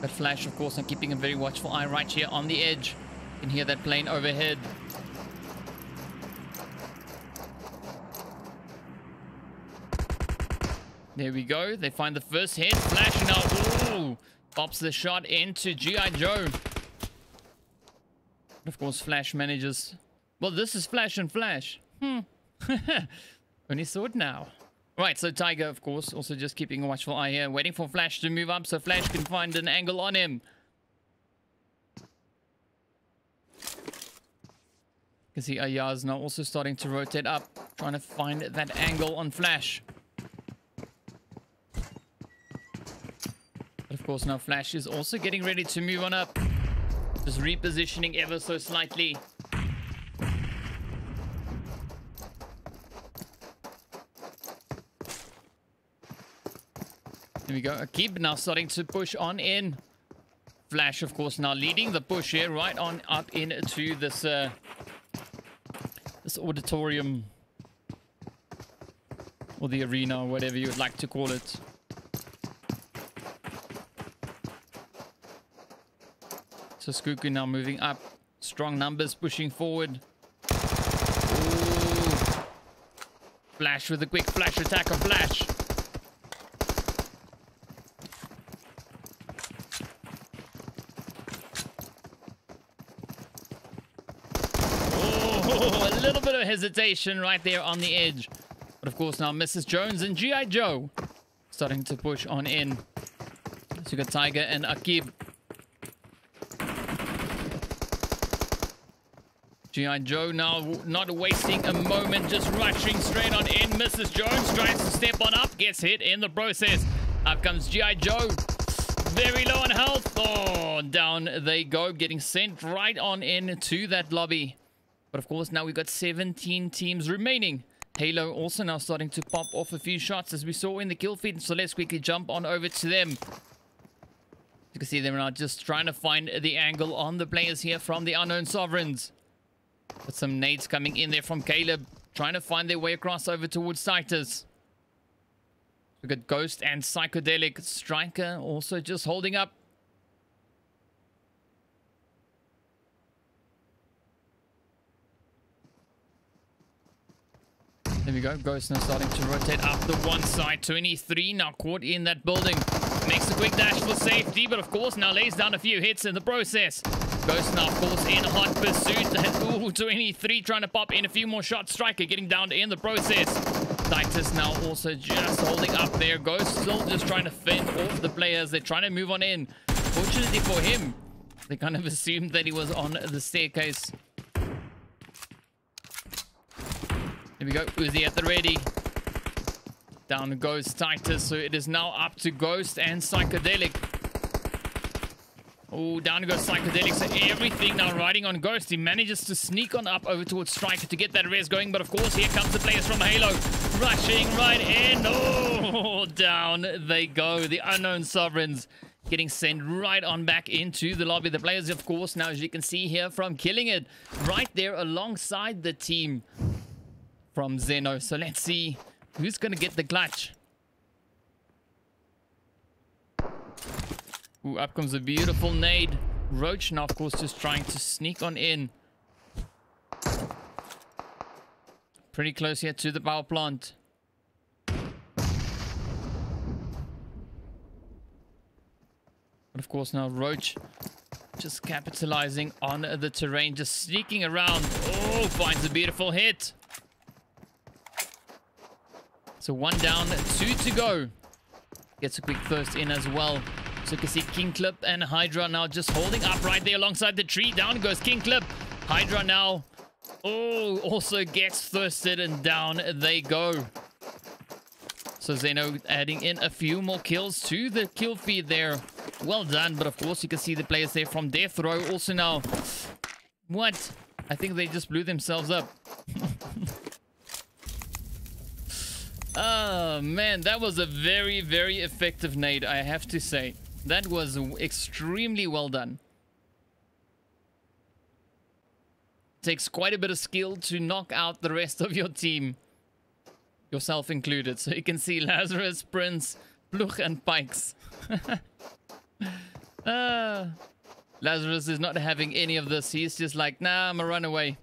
But Flash, of course, now keeping a very watchful eye right here on the edge. You can hear that plane overhead. There we go. They find the first hit. Flashing out. Ooh. Pops the shot into G.I. Joe. Of course, Flash manages... Well, this is Flash and Flash. Hmm. Only it now. Right, so Tiger, of course, also just keeping a watchful eye here. Waiting for Flash to move up so Flash can find an angle on him. You can see Ayaz now also starting to rotate up. Trying to find that angle on Flash. But of course now Flash is also getting ready to move on up. Just repositioning ever so slightly. There we go. Akib now starting to push on in. Flash, of course, now leading the push here right on up into this uh, this auditorium or the arena whatever you would like to call it. So Skuku now moving up. Strong numbers pushing forward. Ooh. Flash with a quick flash attack of Flash. Oh, a little bit of hesitation right there on the edge. But of course now Mrs. Jones and G.I. Joe starting to push on in. So you got Tiger and Akib G.I. Joe now not wasting a moment, just rushing straight on in. Mrs. Jones tries to step on up, gets hit in the process. Up comes G.I. Joe. Very low on health. Oh, down they go, getting sent right on into that lobby. But of course, now we've got 17 teams remaining. Halo also now starting to pop off a few shots as we saw in the kill feed. So let's quickly jump on over to them. You can see them now just trying to find the angle on the players here from the Unknown Sovereigns. With some nades coming in there from Caleb. Trying to find their way across over towards Titus. We got Ghost and Psychedelic. Striker also just holding up. There we go. Ghost now starting to rotate up the one side. 23 now caught in that building. Makes a quick dash for safety, but of course now lays down a few hits in the process. Ghost now, of course, in hot pursuit. Ooh, 23 trying to pop in a few more shots. Striker getting down in the process. Titus now also just holding up there. Ghost still just trying to fend off the players. They're trying to move on in. Fortunately for him, they kind of assumed that he was on the staircase. Here we go. Uzi at the ready. Down goes Titus. So it is now up to Ghost and Psychedelic. Oh, down goes Psychedelic. So everything now riding on Ghost. He manages to sneak on up over towards Striker to get that res going. But of course, here comes the players from Halo. Rushing right in. Oh, down they go. The Unknown Sovereigns getting sent right on back into the lobby. The players, of course, now as you can see here from Killing It, right there alongside the team from Zeno. So let's see who's going to get the clutch. Ooh, up comes a beautiful nade. Roach now, of course, just trying to sneak on in. Pretty close here to the power plant. But of course now Roach just capitalizing on the terrain, just sneaking around. Oh, finds a beautiful hit. So one down, two to go. Gets a quick first in as well. So you can see King Clip and Hydra now just holding up right there alongside the tree. Down goes King Clip. Hydra now. Oh, also gets thirsted and down they go. So Zeno adding in a few more kills to the kill feed there. Well done, but of course you can see the players there from Death Row also now. What? I think they just blew themselves up. oh man, that was a very, very effective nade, I have to say. That was extremely well done. Takes quite a bit of skill to knock out the rest of your team. Yourself included. So you can see Lazarus, Prince, Pluch and Pikes. uh, Lazarus is not having any of this. He's just like, nah, I'm a runaway.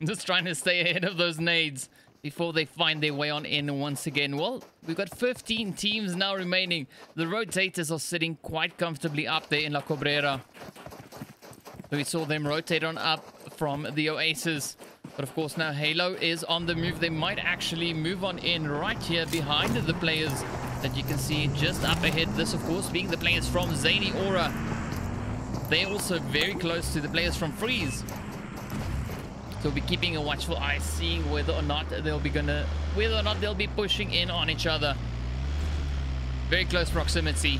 I'm just trying to stay ahead of those nades before they find their way on in once again. Well, we've got 15 teams now remaining. The rotators are sitting quite comfortably up there in La Cabrera. We saw them rotate on up from the Oasis. But of course now Halo is on the move. They might actually move on in right here behind the players that you can see just up ahead. This of course being the players from Zany Aura. They're also very close to the players from Freeze. So we'll be keeping a watchful eye, seeing whether or not they'll be gonna, whether or not they'll be pushing in on each other. Very close proximity.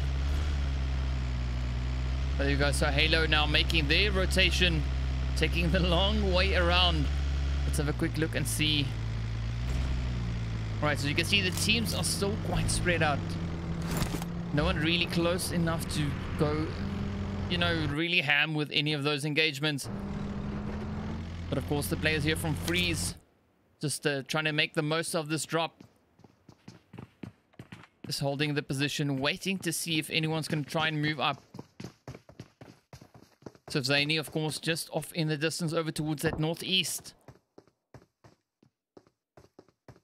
There you go. So Halo now making their rotation, taking the long way around. Let's have a quick look and see. Right, so you can see the teams are still quite spread out. No one really close enough to go you know, really ham with any of those engagements. But of course, the players here from Freeze just uh, trying to make the most of this drop. Just holding the position, waiting to see if anyone's going to try and move up. So Zany, of course, just off in the distance over towards that northeast.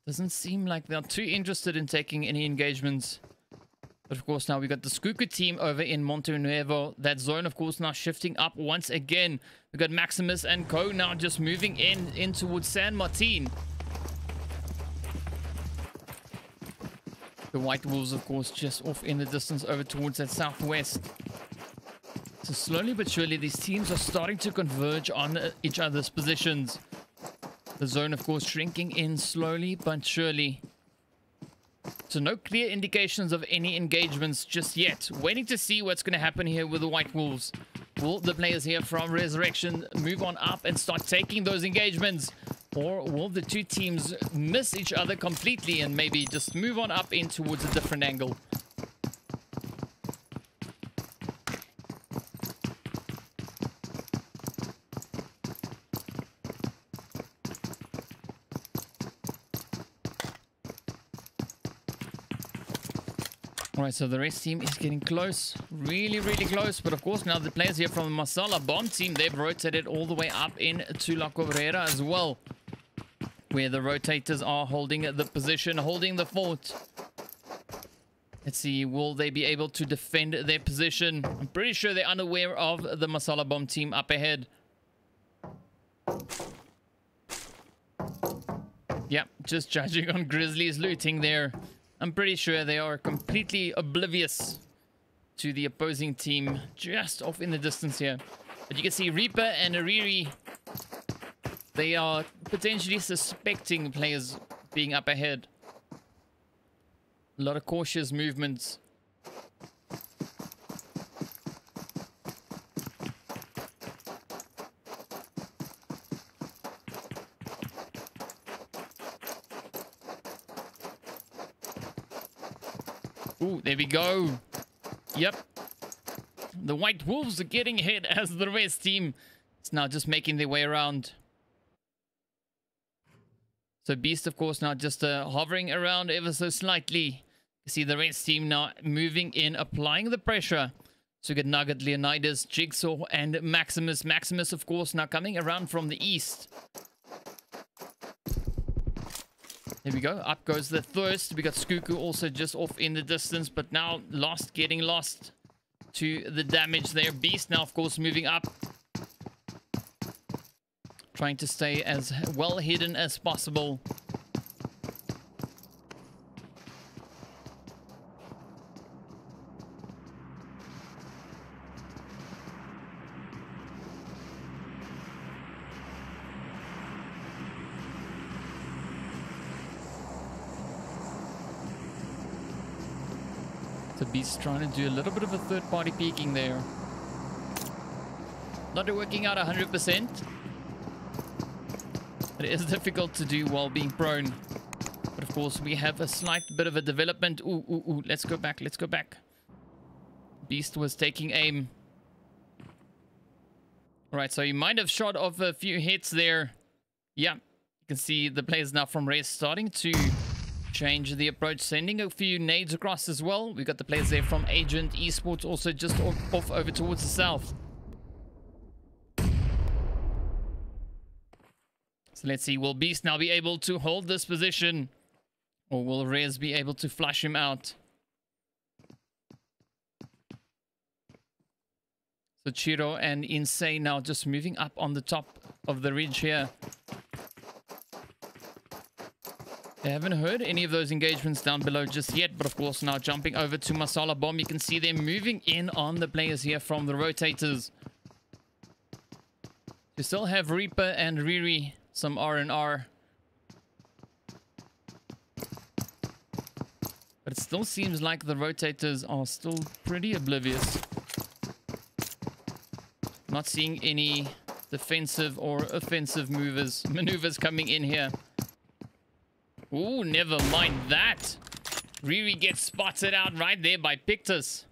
Doesn't seem like they're too interested in taking any engagements. But of course, now we've got the Skuku team over in Monte Nuevo. That zone, of course, now shifting up once again. We got Maximus and Co now just moving in, in towards San Martin. The White Wolves, of course, just off in the distance over towards that southwest. So slowly but surely, these teams are starting to converge on uh, each other's positions. The zone, of course, shrinking in slowly but surely. So no clear indications of any engagements just yet. Waiting to see what's going to happen here with the White Wolves. Will the players here from Resurrection move on up and start taking those engagements? Or will the two teams miss each other completely and maybe just move on up in towards a different angle? Alright, so the Rez team is getting close. Really, really close. But of course, now the players here from the Masala Bomb team, they've rotated all the way up into La Cabrera as well where the rotators are holding the position, holding the fort. Let's see, will they be able to defend their position? I'm pretty sure they're unaware of the Masala Bomb team up ahead. Yep, just judging on Grizzly's looting there. I'm pretty sure they are completely oblivious to the opposing team just off in the distance here. But you can see Reaper and Ariri they are potentially suspecting players being up ahead. A lot of cautious movements. Ooh, there we go. Yep. The White Wolves are getting hit as the Rez team is now just making their way around. So Beast, of course, now just uh, hovering around ever so slightly. You see the Rez team now moving in, applying the pressure. So you get Nugget, Leonidas, Jigsaw, and Maximus. Maximus, of course, now coming around from the east. There we go. Up goes the Thirst. We got Skuku also just off in the distance, but now lost, getting lost to the damage there. Beast now, of course, moving up. Trying to stay as well hidden as possible. Beast trying to do a little bit of a third party peeking there. Not working out 100%. It is difficult to do while being prone. But of course, we have a slight bit of a development. Ooh, ooh, ooh. Let's go back. Let's go back. Beast was taking aim. Alright, so you might have shot off a few hits there. Yeah, you can see the players now from Rez starting to change the approach, sending a few nades across as well. We've got the players there from Agent Esports also just off, off over towards the south. So let's see, will Beast now be able to hold this position? Or will Rez be able to flush him out? So Chiro and Insane now just moving up on the top of the ridge here. They haven't heard any of those engagements down below just yet, but of course now jumping over to Masala Bomb, you can see them moving in on the players here from the rotators. You still have Reaper and Riri some R&R. But it still seems like the rotators are still pretty oblivious. Not seeing any defensive or offensive movers, maneuvers coming in here. Ooh, never mind that. Riri gets spotted out right there by Pictus.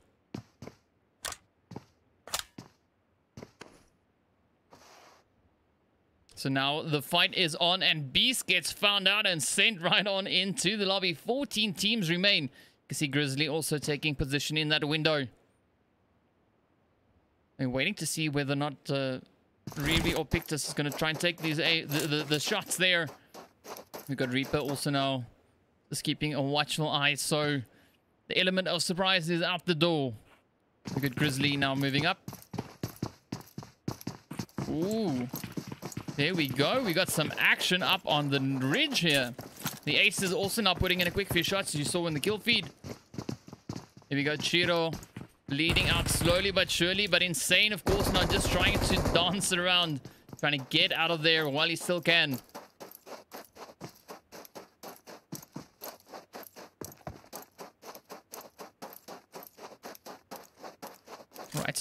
So now the fight is on and Beast gets found out and sent right on into the lobby. 14 teams remain. You can see Grizzly also taking position in that window. I'm waiting to see whether or not uh, Riri or Pictus is going to try and take these eh, the, the, the shots there. We've got Reaper also now just keeping a watchful eye. So the element of surprise is out the door. We got Grizzly now moving up. Ooh. There we go. We got some action up on the ridge here. The ace is also now putting in a quick few shots, as you saw in the kill feed. Here we go. Chiro leading out slowly but surely, but insane, of course, not just trying to dance around, trying to get out of there while he still can.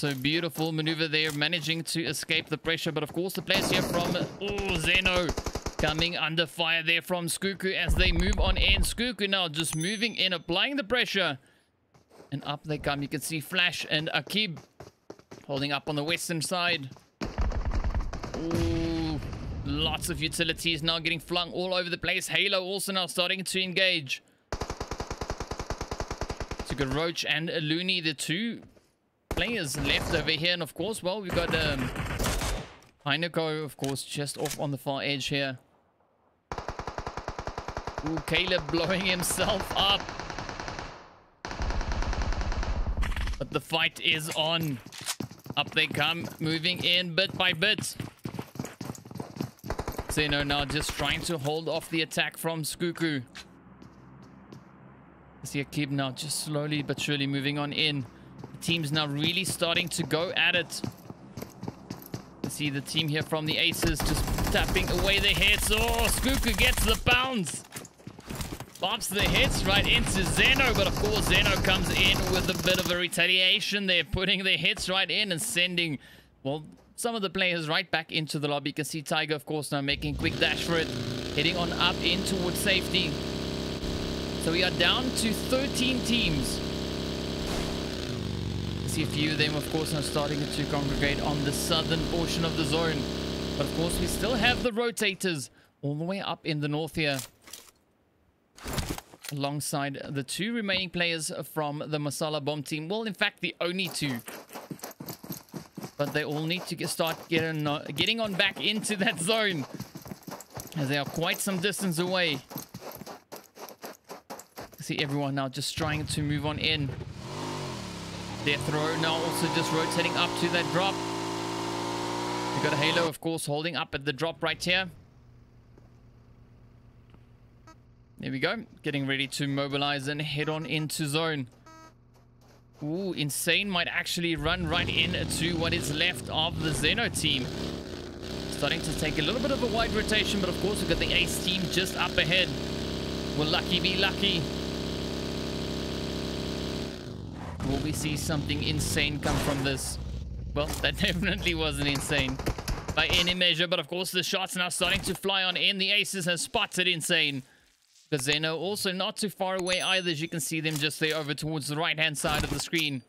Right, so beautiful maneuver there, managing to escape the pressure. But of course, the players here from oh, Zeno coming under fire there from Skuku as they move on in. Skuku now just moving in, applying the pressure. And up they come. You can see Flash and Akib holding up on the western side. Ooh, lots of utilities now getting flung all over the place. Halo also now starting to engage. So good Roach and a Looney, the two players left over here. And of course, well, we've got um, Heineko, of course, just off on the far edge here. Ooh, Caleb blowing himself up. But the fight is on. Up they come, moving in bit by bit. Zeno now just trying to hold off the attack from Skuku. See Akib now just slowly but surely moving on in. The team's now really starting to go at it. See the team here from the Aces just tapping away the hits. Oh, Skuku gets the bounce. Bumps the hits right into Zeno, but of course Zeno comes in with a bit of a retaliation They're putting the hits right in and sending, well, some of the players right back into the lobby. You can see Tiger, of course, now making quick dash for it, heading on up in towards safety. So we are down to 13 teams. See a few of them, of course, now starting to congregate on the southern portion of the zone. But of course, we still have the rotators all the way up in the north here alongside the two remaining players from the Masala Bomb team. Well, in fact, the only two. But they all need to get, start getting, getting on back into that zone. As they are quite some distance away. See everyone now just trying to move on in. Death Row now also just rotating up to that drop. We got a Halo, of course, holding up at the drop right here. There we go. Getting ready to mobilize and head on into zone. Ooh, Insane might actually run right into what is left of the Zeno team. Starting to take a little bit of a wide rotation, but of course we've got the Ace team just up ahead. Will Lucky be lucky? Will we see something insane come from this? Well, that definitely wasn't insane by any measure, but of course the shots are now starting to fly on in. The Aces have spotted Insane. Zeno also not too far away either, as you can see them just there over towards the right-hand side of the screen.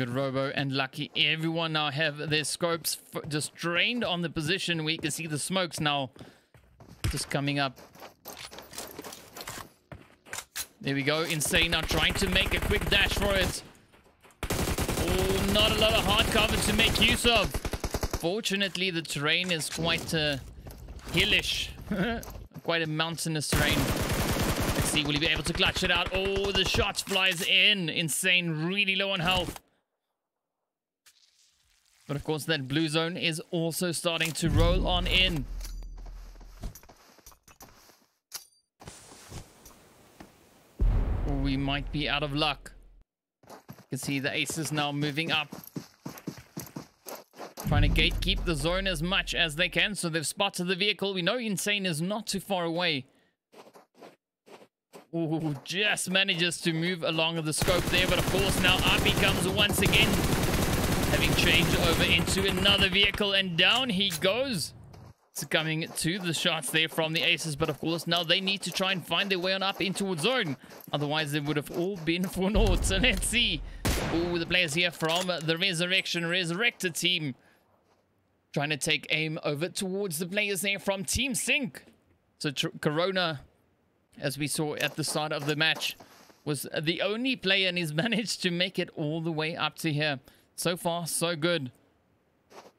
Good Robo and Lucky. Everyone now have their scopes just drained on the position. We can see the smokes now just coming up. There we go. Insane now trying to make a quick dash for it. Oh, not a lot of hard cover to make use of. Fortunately, the terrain is quite uh, hillish. quite a mountainous terrain. Let's see, will he be able to clutch it out? Oh, the shot flies in. Insane, really low on health. But of course, that blue zone is also starting to roll on in. we might be out of luck. You can see the aces now moving up. Trying to gatekeep the zone as much as they can. So they've spotted the vehicle. We know Insane is not too far away. Ooh, just manages to move along the scope there. But of course now Api comes once again. Having changed over into another vehicle. And down he goes. succumbing to the shots there from the Aces. But of course, now they need to try and find their way on up into zone. Otherwise, they would have all been for naught. So let's see. Oh, the players here from the Resurrection Resurrected team. Trying to take aim over towards the players there from Team Sync. So Corona, as we saw at the start of the match, was the only player and he's managed to make it all the way up to here. So far, so good.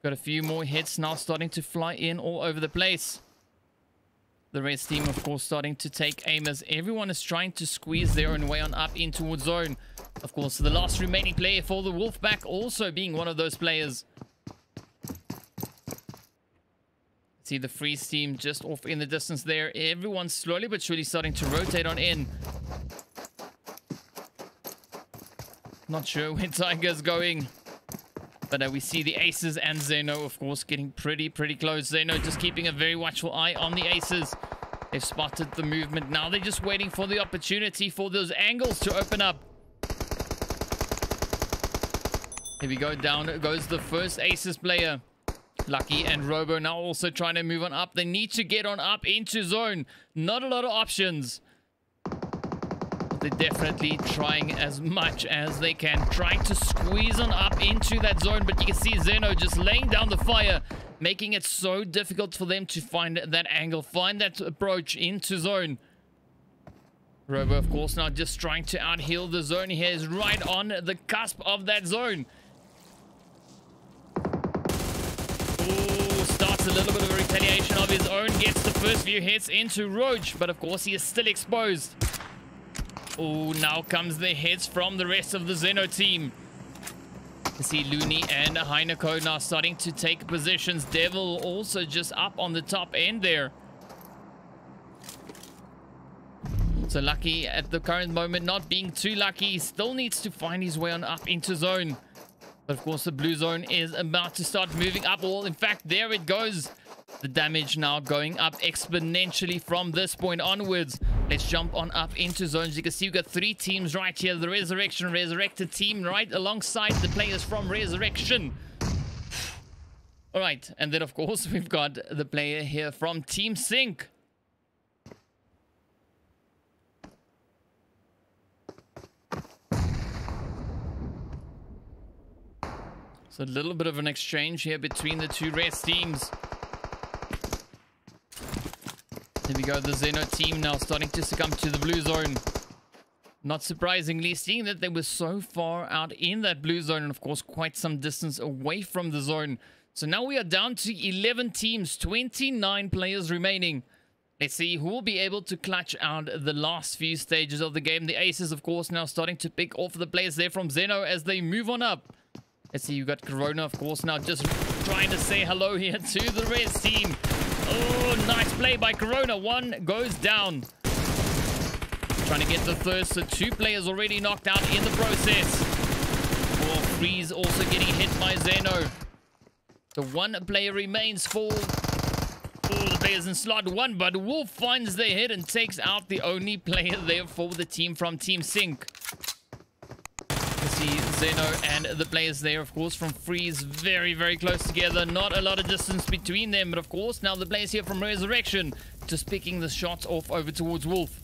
Got a few more hits now starting to fly in all over the place. The Rez team, of course, starting to take aim as everyone is trying to squeeze their own way on up in towards zone. Of course, the last remaining player for the Wolfpack also being one of those players. See the freeze team just off in the distance there. Everyone slowly but surely starting to rotate on in. Not sure where Tiger's going. But uh, we see the Aces and Zeno, of course, getting pretty, pretty close. Zeno just keeping a very watchful eye on the Aces. They've spotted the movement. Now they're just waiting for the opportunity for those angles to open up. Here we go. Down goes the first Aces player. Lucky and Robo now also trying to move on up. They need to get on up into zone. Not a lot of options. They're definitely trying as much as they can. Trying to squeeze on up into that zone. But you can see Zeno just laying down the fire. Making it so difficult for them to find that angle. Find that approach into zone. Robo, of course, now just trying to out-heal the zone. He is right on the cusp of that zone. Starts a little bit of a retaliation of his own. Gets the first few hits into Roach. But, of course, he is still exposed. Oh, now comes the hits from the rest of the Zeno team. You see Looney and Heineko now starting to take positions. Devil also just up on the top end there. So Lucky at the current moment not being too lucky. Still needs to find his way on up into zone. But of course the blue zone is about to start moving up. Well, in fact, there it goes. The damage now going up exponentially from this point onwards. Let's jump on up into zones. You can see we've got three teams right here. The Resurrection Resurrected team right alongside the players from Resurrection. All right, and then of course we've got the player here from Team Sync. So a little bit of an exchange here between the two Rez teams. Here we go, the Zeno team now starting to succumb to the blue zone. Not surprisingly, seeing that they were so far out in that blue zone and of course quite some distance away from the zone. So now we are down to 11 teams, 29 players remaining. Let's see who will be able to clutch out the last few stages of the game. The Aces, of course, now starting to pick off the players there from Zeno as they move on up. Let's see, you got Corona, of course, now just trying to say hello here to the Res team. Oh, nice play by Corona. One goes down. Trying to get the first. So two players already knocked out in the process. Oh, Freeze also getting hit by Zeno. The one player remains for all the players in slot one, but Wolf finds the hit and takes out the only player there for the team from Team Sync Zeno and the players there, of course, from Freeze very, very close together. Not a lot of distance between them, but of course, now the players here from Resurrection just picking the shots off over towards Wolf.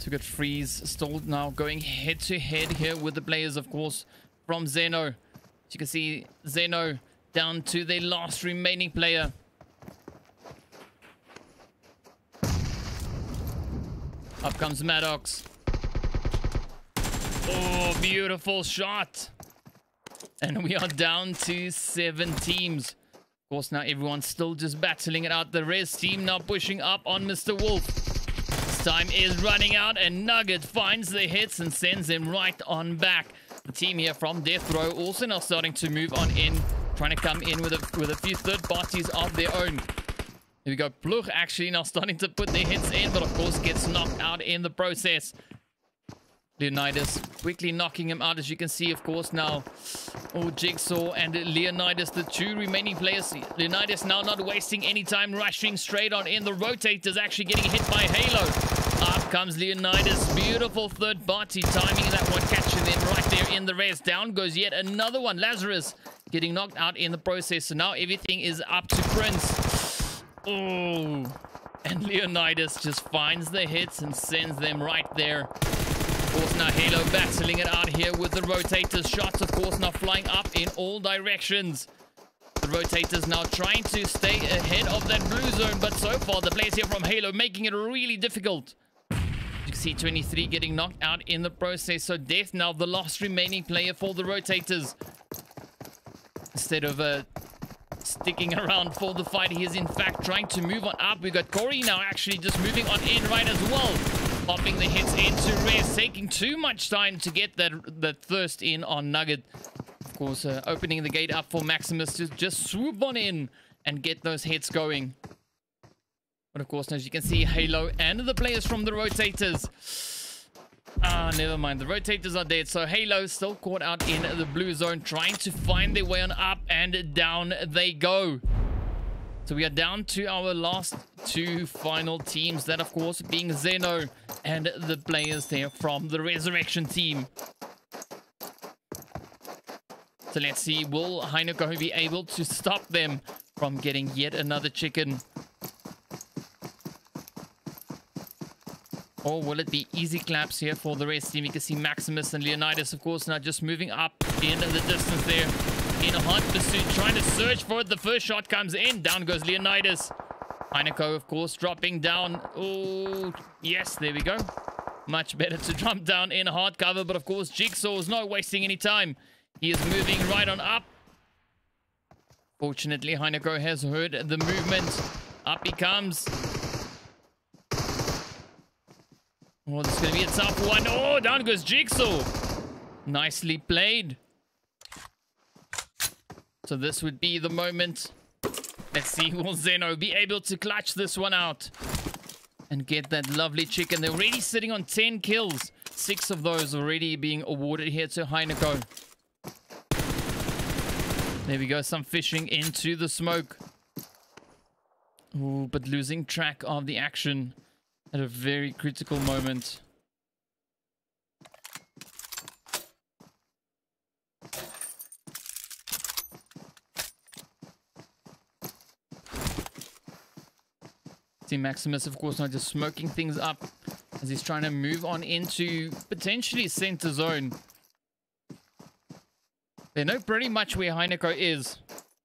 To get Freeze still now going head to head here with the players, of course, from Zeno. As you can see, Zeno down to the last remaining player. Up comes Maddox. Oh, beautiful shot. And we are down to seven teams. Of course, now everyone's still just battling it out. The res team now pushing up on Mr. Wolf. This time is running out and Nugget finds the hits and sends him right on back. The team here from Death Row also now starting to move on in, trying to come in with a, with a few third parties of their own. We go. Plug actually now starting to put their hits in, but of course gets knocked out in the process. Leonidas quickly knocking him out, as you can see, of course, now. Oh, Jigsaw and Leonidas, the two remaining players. Leonidas now not wasting any time, rushing straight on in. The rotators actually getting hit by Halo. Up comes Leonidas. Beautiful third party timing that one, catching them right there in the res. Down goes yet another one. Lazarus getting knocked out in the process. So now everything is up to Prince. Oh, and Leonidas just finds the hits and sends them right there. Of course, now Halo battling it out here with the rotators. Shots, of course, now flying up in all directions. The rotators now trying to stay ahead of that blue zone, but so far the players here from Halo making it really difficult. You can see 23 getting knocked out in the process. So Death now the last remaining player for the rotators. Instead of uh, sticking around for the fight, he is in fact trying to move on up. We got Corey now actually just moving on in right as well. Popping the hits into Rez, taking too much time to get that, that thirst in on Nugget. Of course, uh, opening the gate up for Maximus to just swoop on in and get those hits going. But of course, as you can see, Halo and the players from the rotators. Ah, never mind. The rotators are dead. So Halo still caught out in the blue zone, trying to find their way on up and down they go. So we are down to our last two final teams. That, of course, being Zeno and the players there from the Resurrection team. So let's see, will Heineken be able to stop them from getting yet another chicken? Or will it be easy claps here for the Rez team? You can see Maximus and Leonidas, of course, now just moving up in the distance there. In a hot pursuit, trying to search for it. The first shot comes in. Down goes Leonidas. Heineko, of course, dropping down. Oh, yes, there we go. Much better to drop down in hard cover. But, of course, Jigsaw is not wasting any time. He is moving right on up. Fortunately, Heineko has heard the movement. Up he comes. Oh, this is to be a tough one. Oh, down goes Jigsaw. Nicely played. So this would be the moment. Let's see, will Zeno be able to clutch this one out? And get that lovely chicken. They're already sitting on 10 kills. Six of those already being awarded here to Heineko. There we go, some fishing into the smoke. Ooh, but losing track of the action at a very critical moment. See Maximus, of course, not just smoking things up as he's trying to move on into potentially center zone. They know pretty much where Heineko is.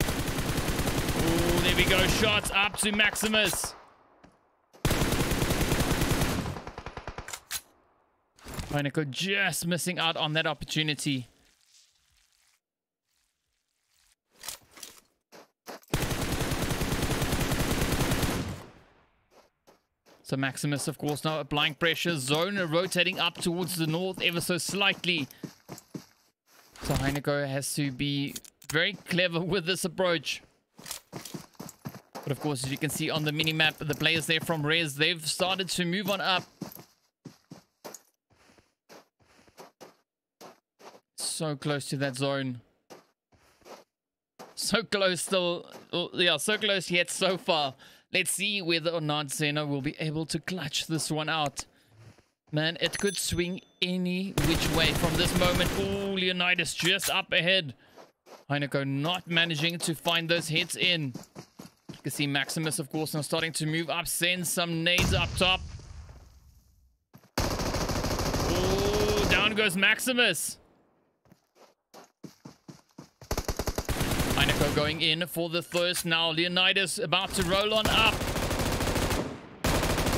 Ooh, there we go. Shots up to Maximus. Heineko just missing out on that opportunity. So Maximus, of course, now applying pressure. Zone rotating up towards the north ever so slightly. So Heineko has to be very clever with this approach. But of course, as you can see on the mini-map, the players there from Rez, they've started to move on up. So close to that zone. So close still. Oh, yeah, so close yet so far. Let's see whether or not Zeno will be able to clutch this one out. Man, it could swing any which way from this moment. Oh, Leonidas just up ahead. Heineko not managing to find those hits in. You can see Maximus, of course, now starting to move up. Send some nades up top. Oh, down goes Maximus. Heineko going in for the first now. Leonidas about to roll on up.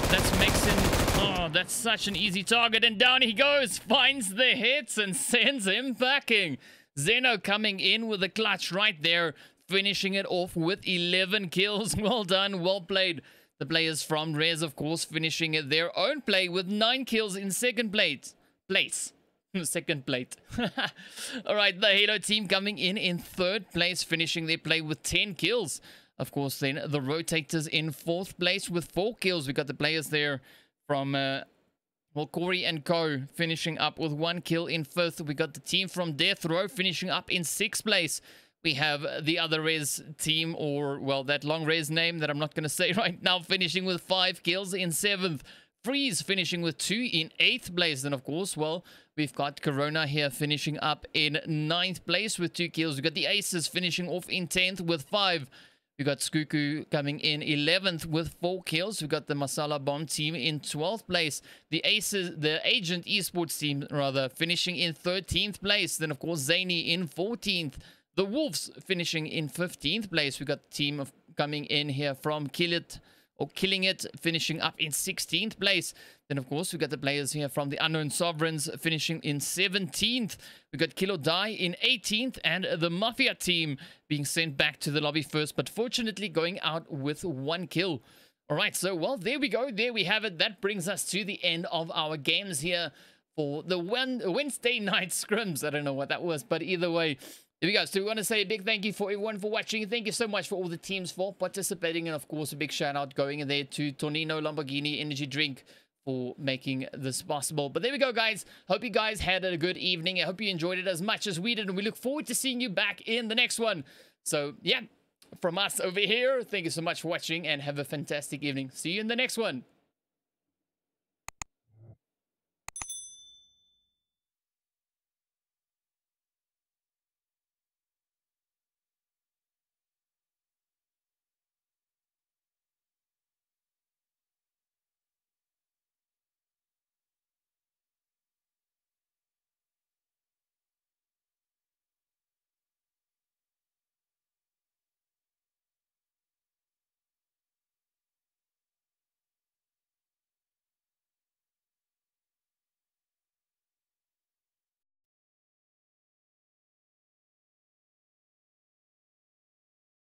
That's Mixon. Oh, that's such an easy target. And down he goes. Finds the hits and sends him backing. Zeno coming in with a clutch right there. Finishing it off with 11 kills. Well done. Well played. The players from Rez, of course, finishing their own play with 9 kills in second place. Place. Second plate. All right, the Halo team coming in in third place, finishing their play with 10 kills. Of course, then the Rotators in fourth place with four kills. We got the players there from, uh, well, Corey and Co. finishing up with one kill in fifth. We got the team from Death Row finishing up in sixth place. We have the other res team, or, well, that long res name that I'm not going to say right now, finishing with five kills in seventh. Freeze finishing with two in eighth place. Then, of course, well, we've got Corona here finishing up in ninth place with two kills. We've got the Aces finishing off in 10th with five. We've got Skuku coming in 11th with four kills. We've got the Masala Bomb team in 12th place. The Aces, the Agent Esports team, rather, finishing in 13th place. Then, of course, Zany in 14th. The Wolves finishing in 15th place. We've got the team of coming in here from Kill It or Killing It, finishing up in 16th place. Then, of course, we got the players here from the Unknown Sovereigns finishing in 17th. We got Kill or Die in 18th and the Mafia team being sent back to the lobby first, but fortunately going out with one kill. All right, so, well, there we go. There we have it. That brings us to the end of our games here for the Wednesday night scrims. I don't know what that was, but either way, there we go. So we want to say a big thank you for everyone for watching. Thank you so much for all the teams for participating. And of course, a big shout out going in there to Tonino Lamborghini Energy Drink for making this possible. But there we go, guys. Hope you guys had a good evening. I hope you enjoyed it as much as we did. And we look forward to seeing you back in the next one. So, yeah, from us over here, thank you so much for watching and have a fantastic evening. See you in the next one.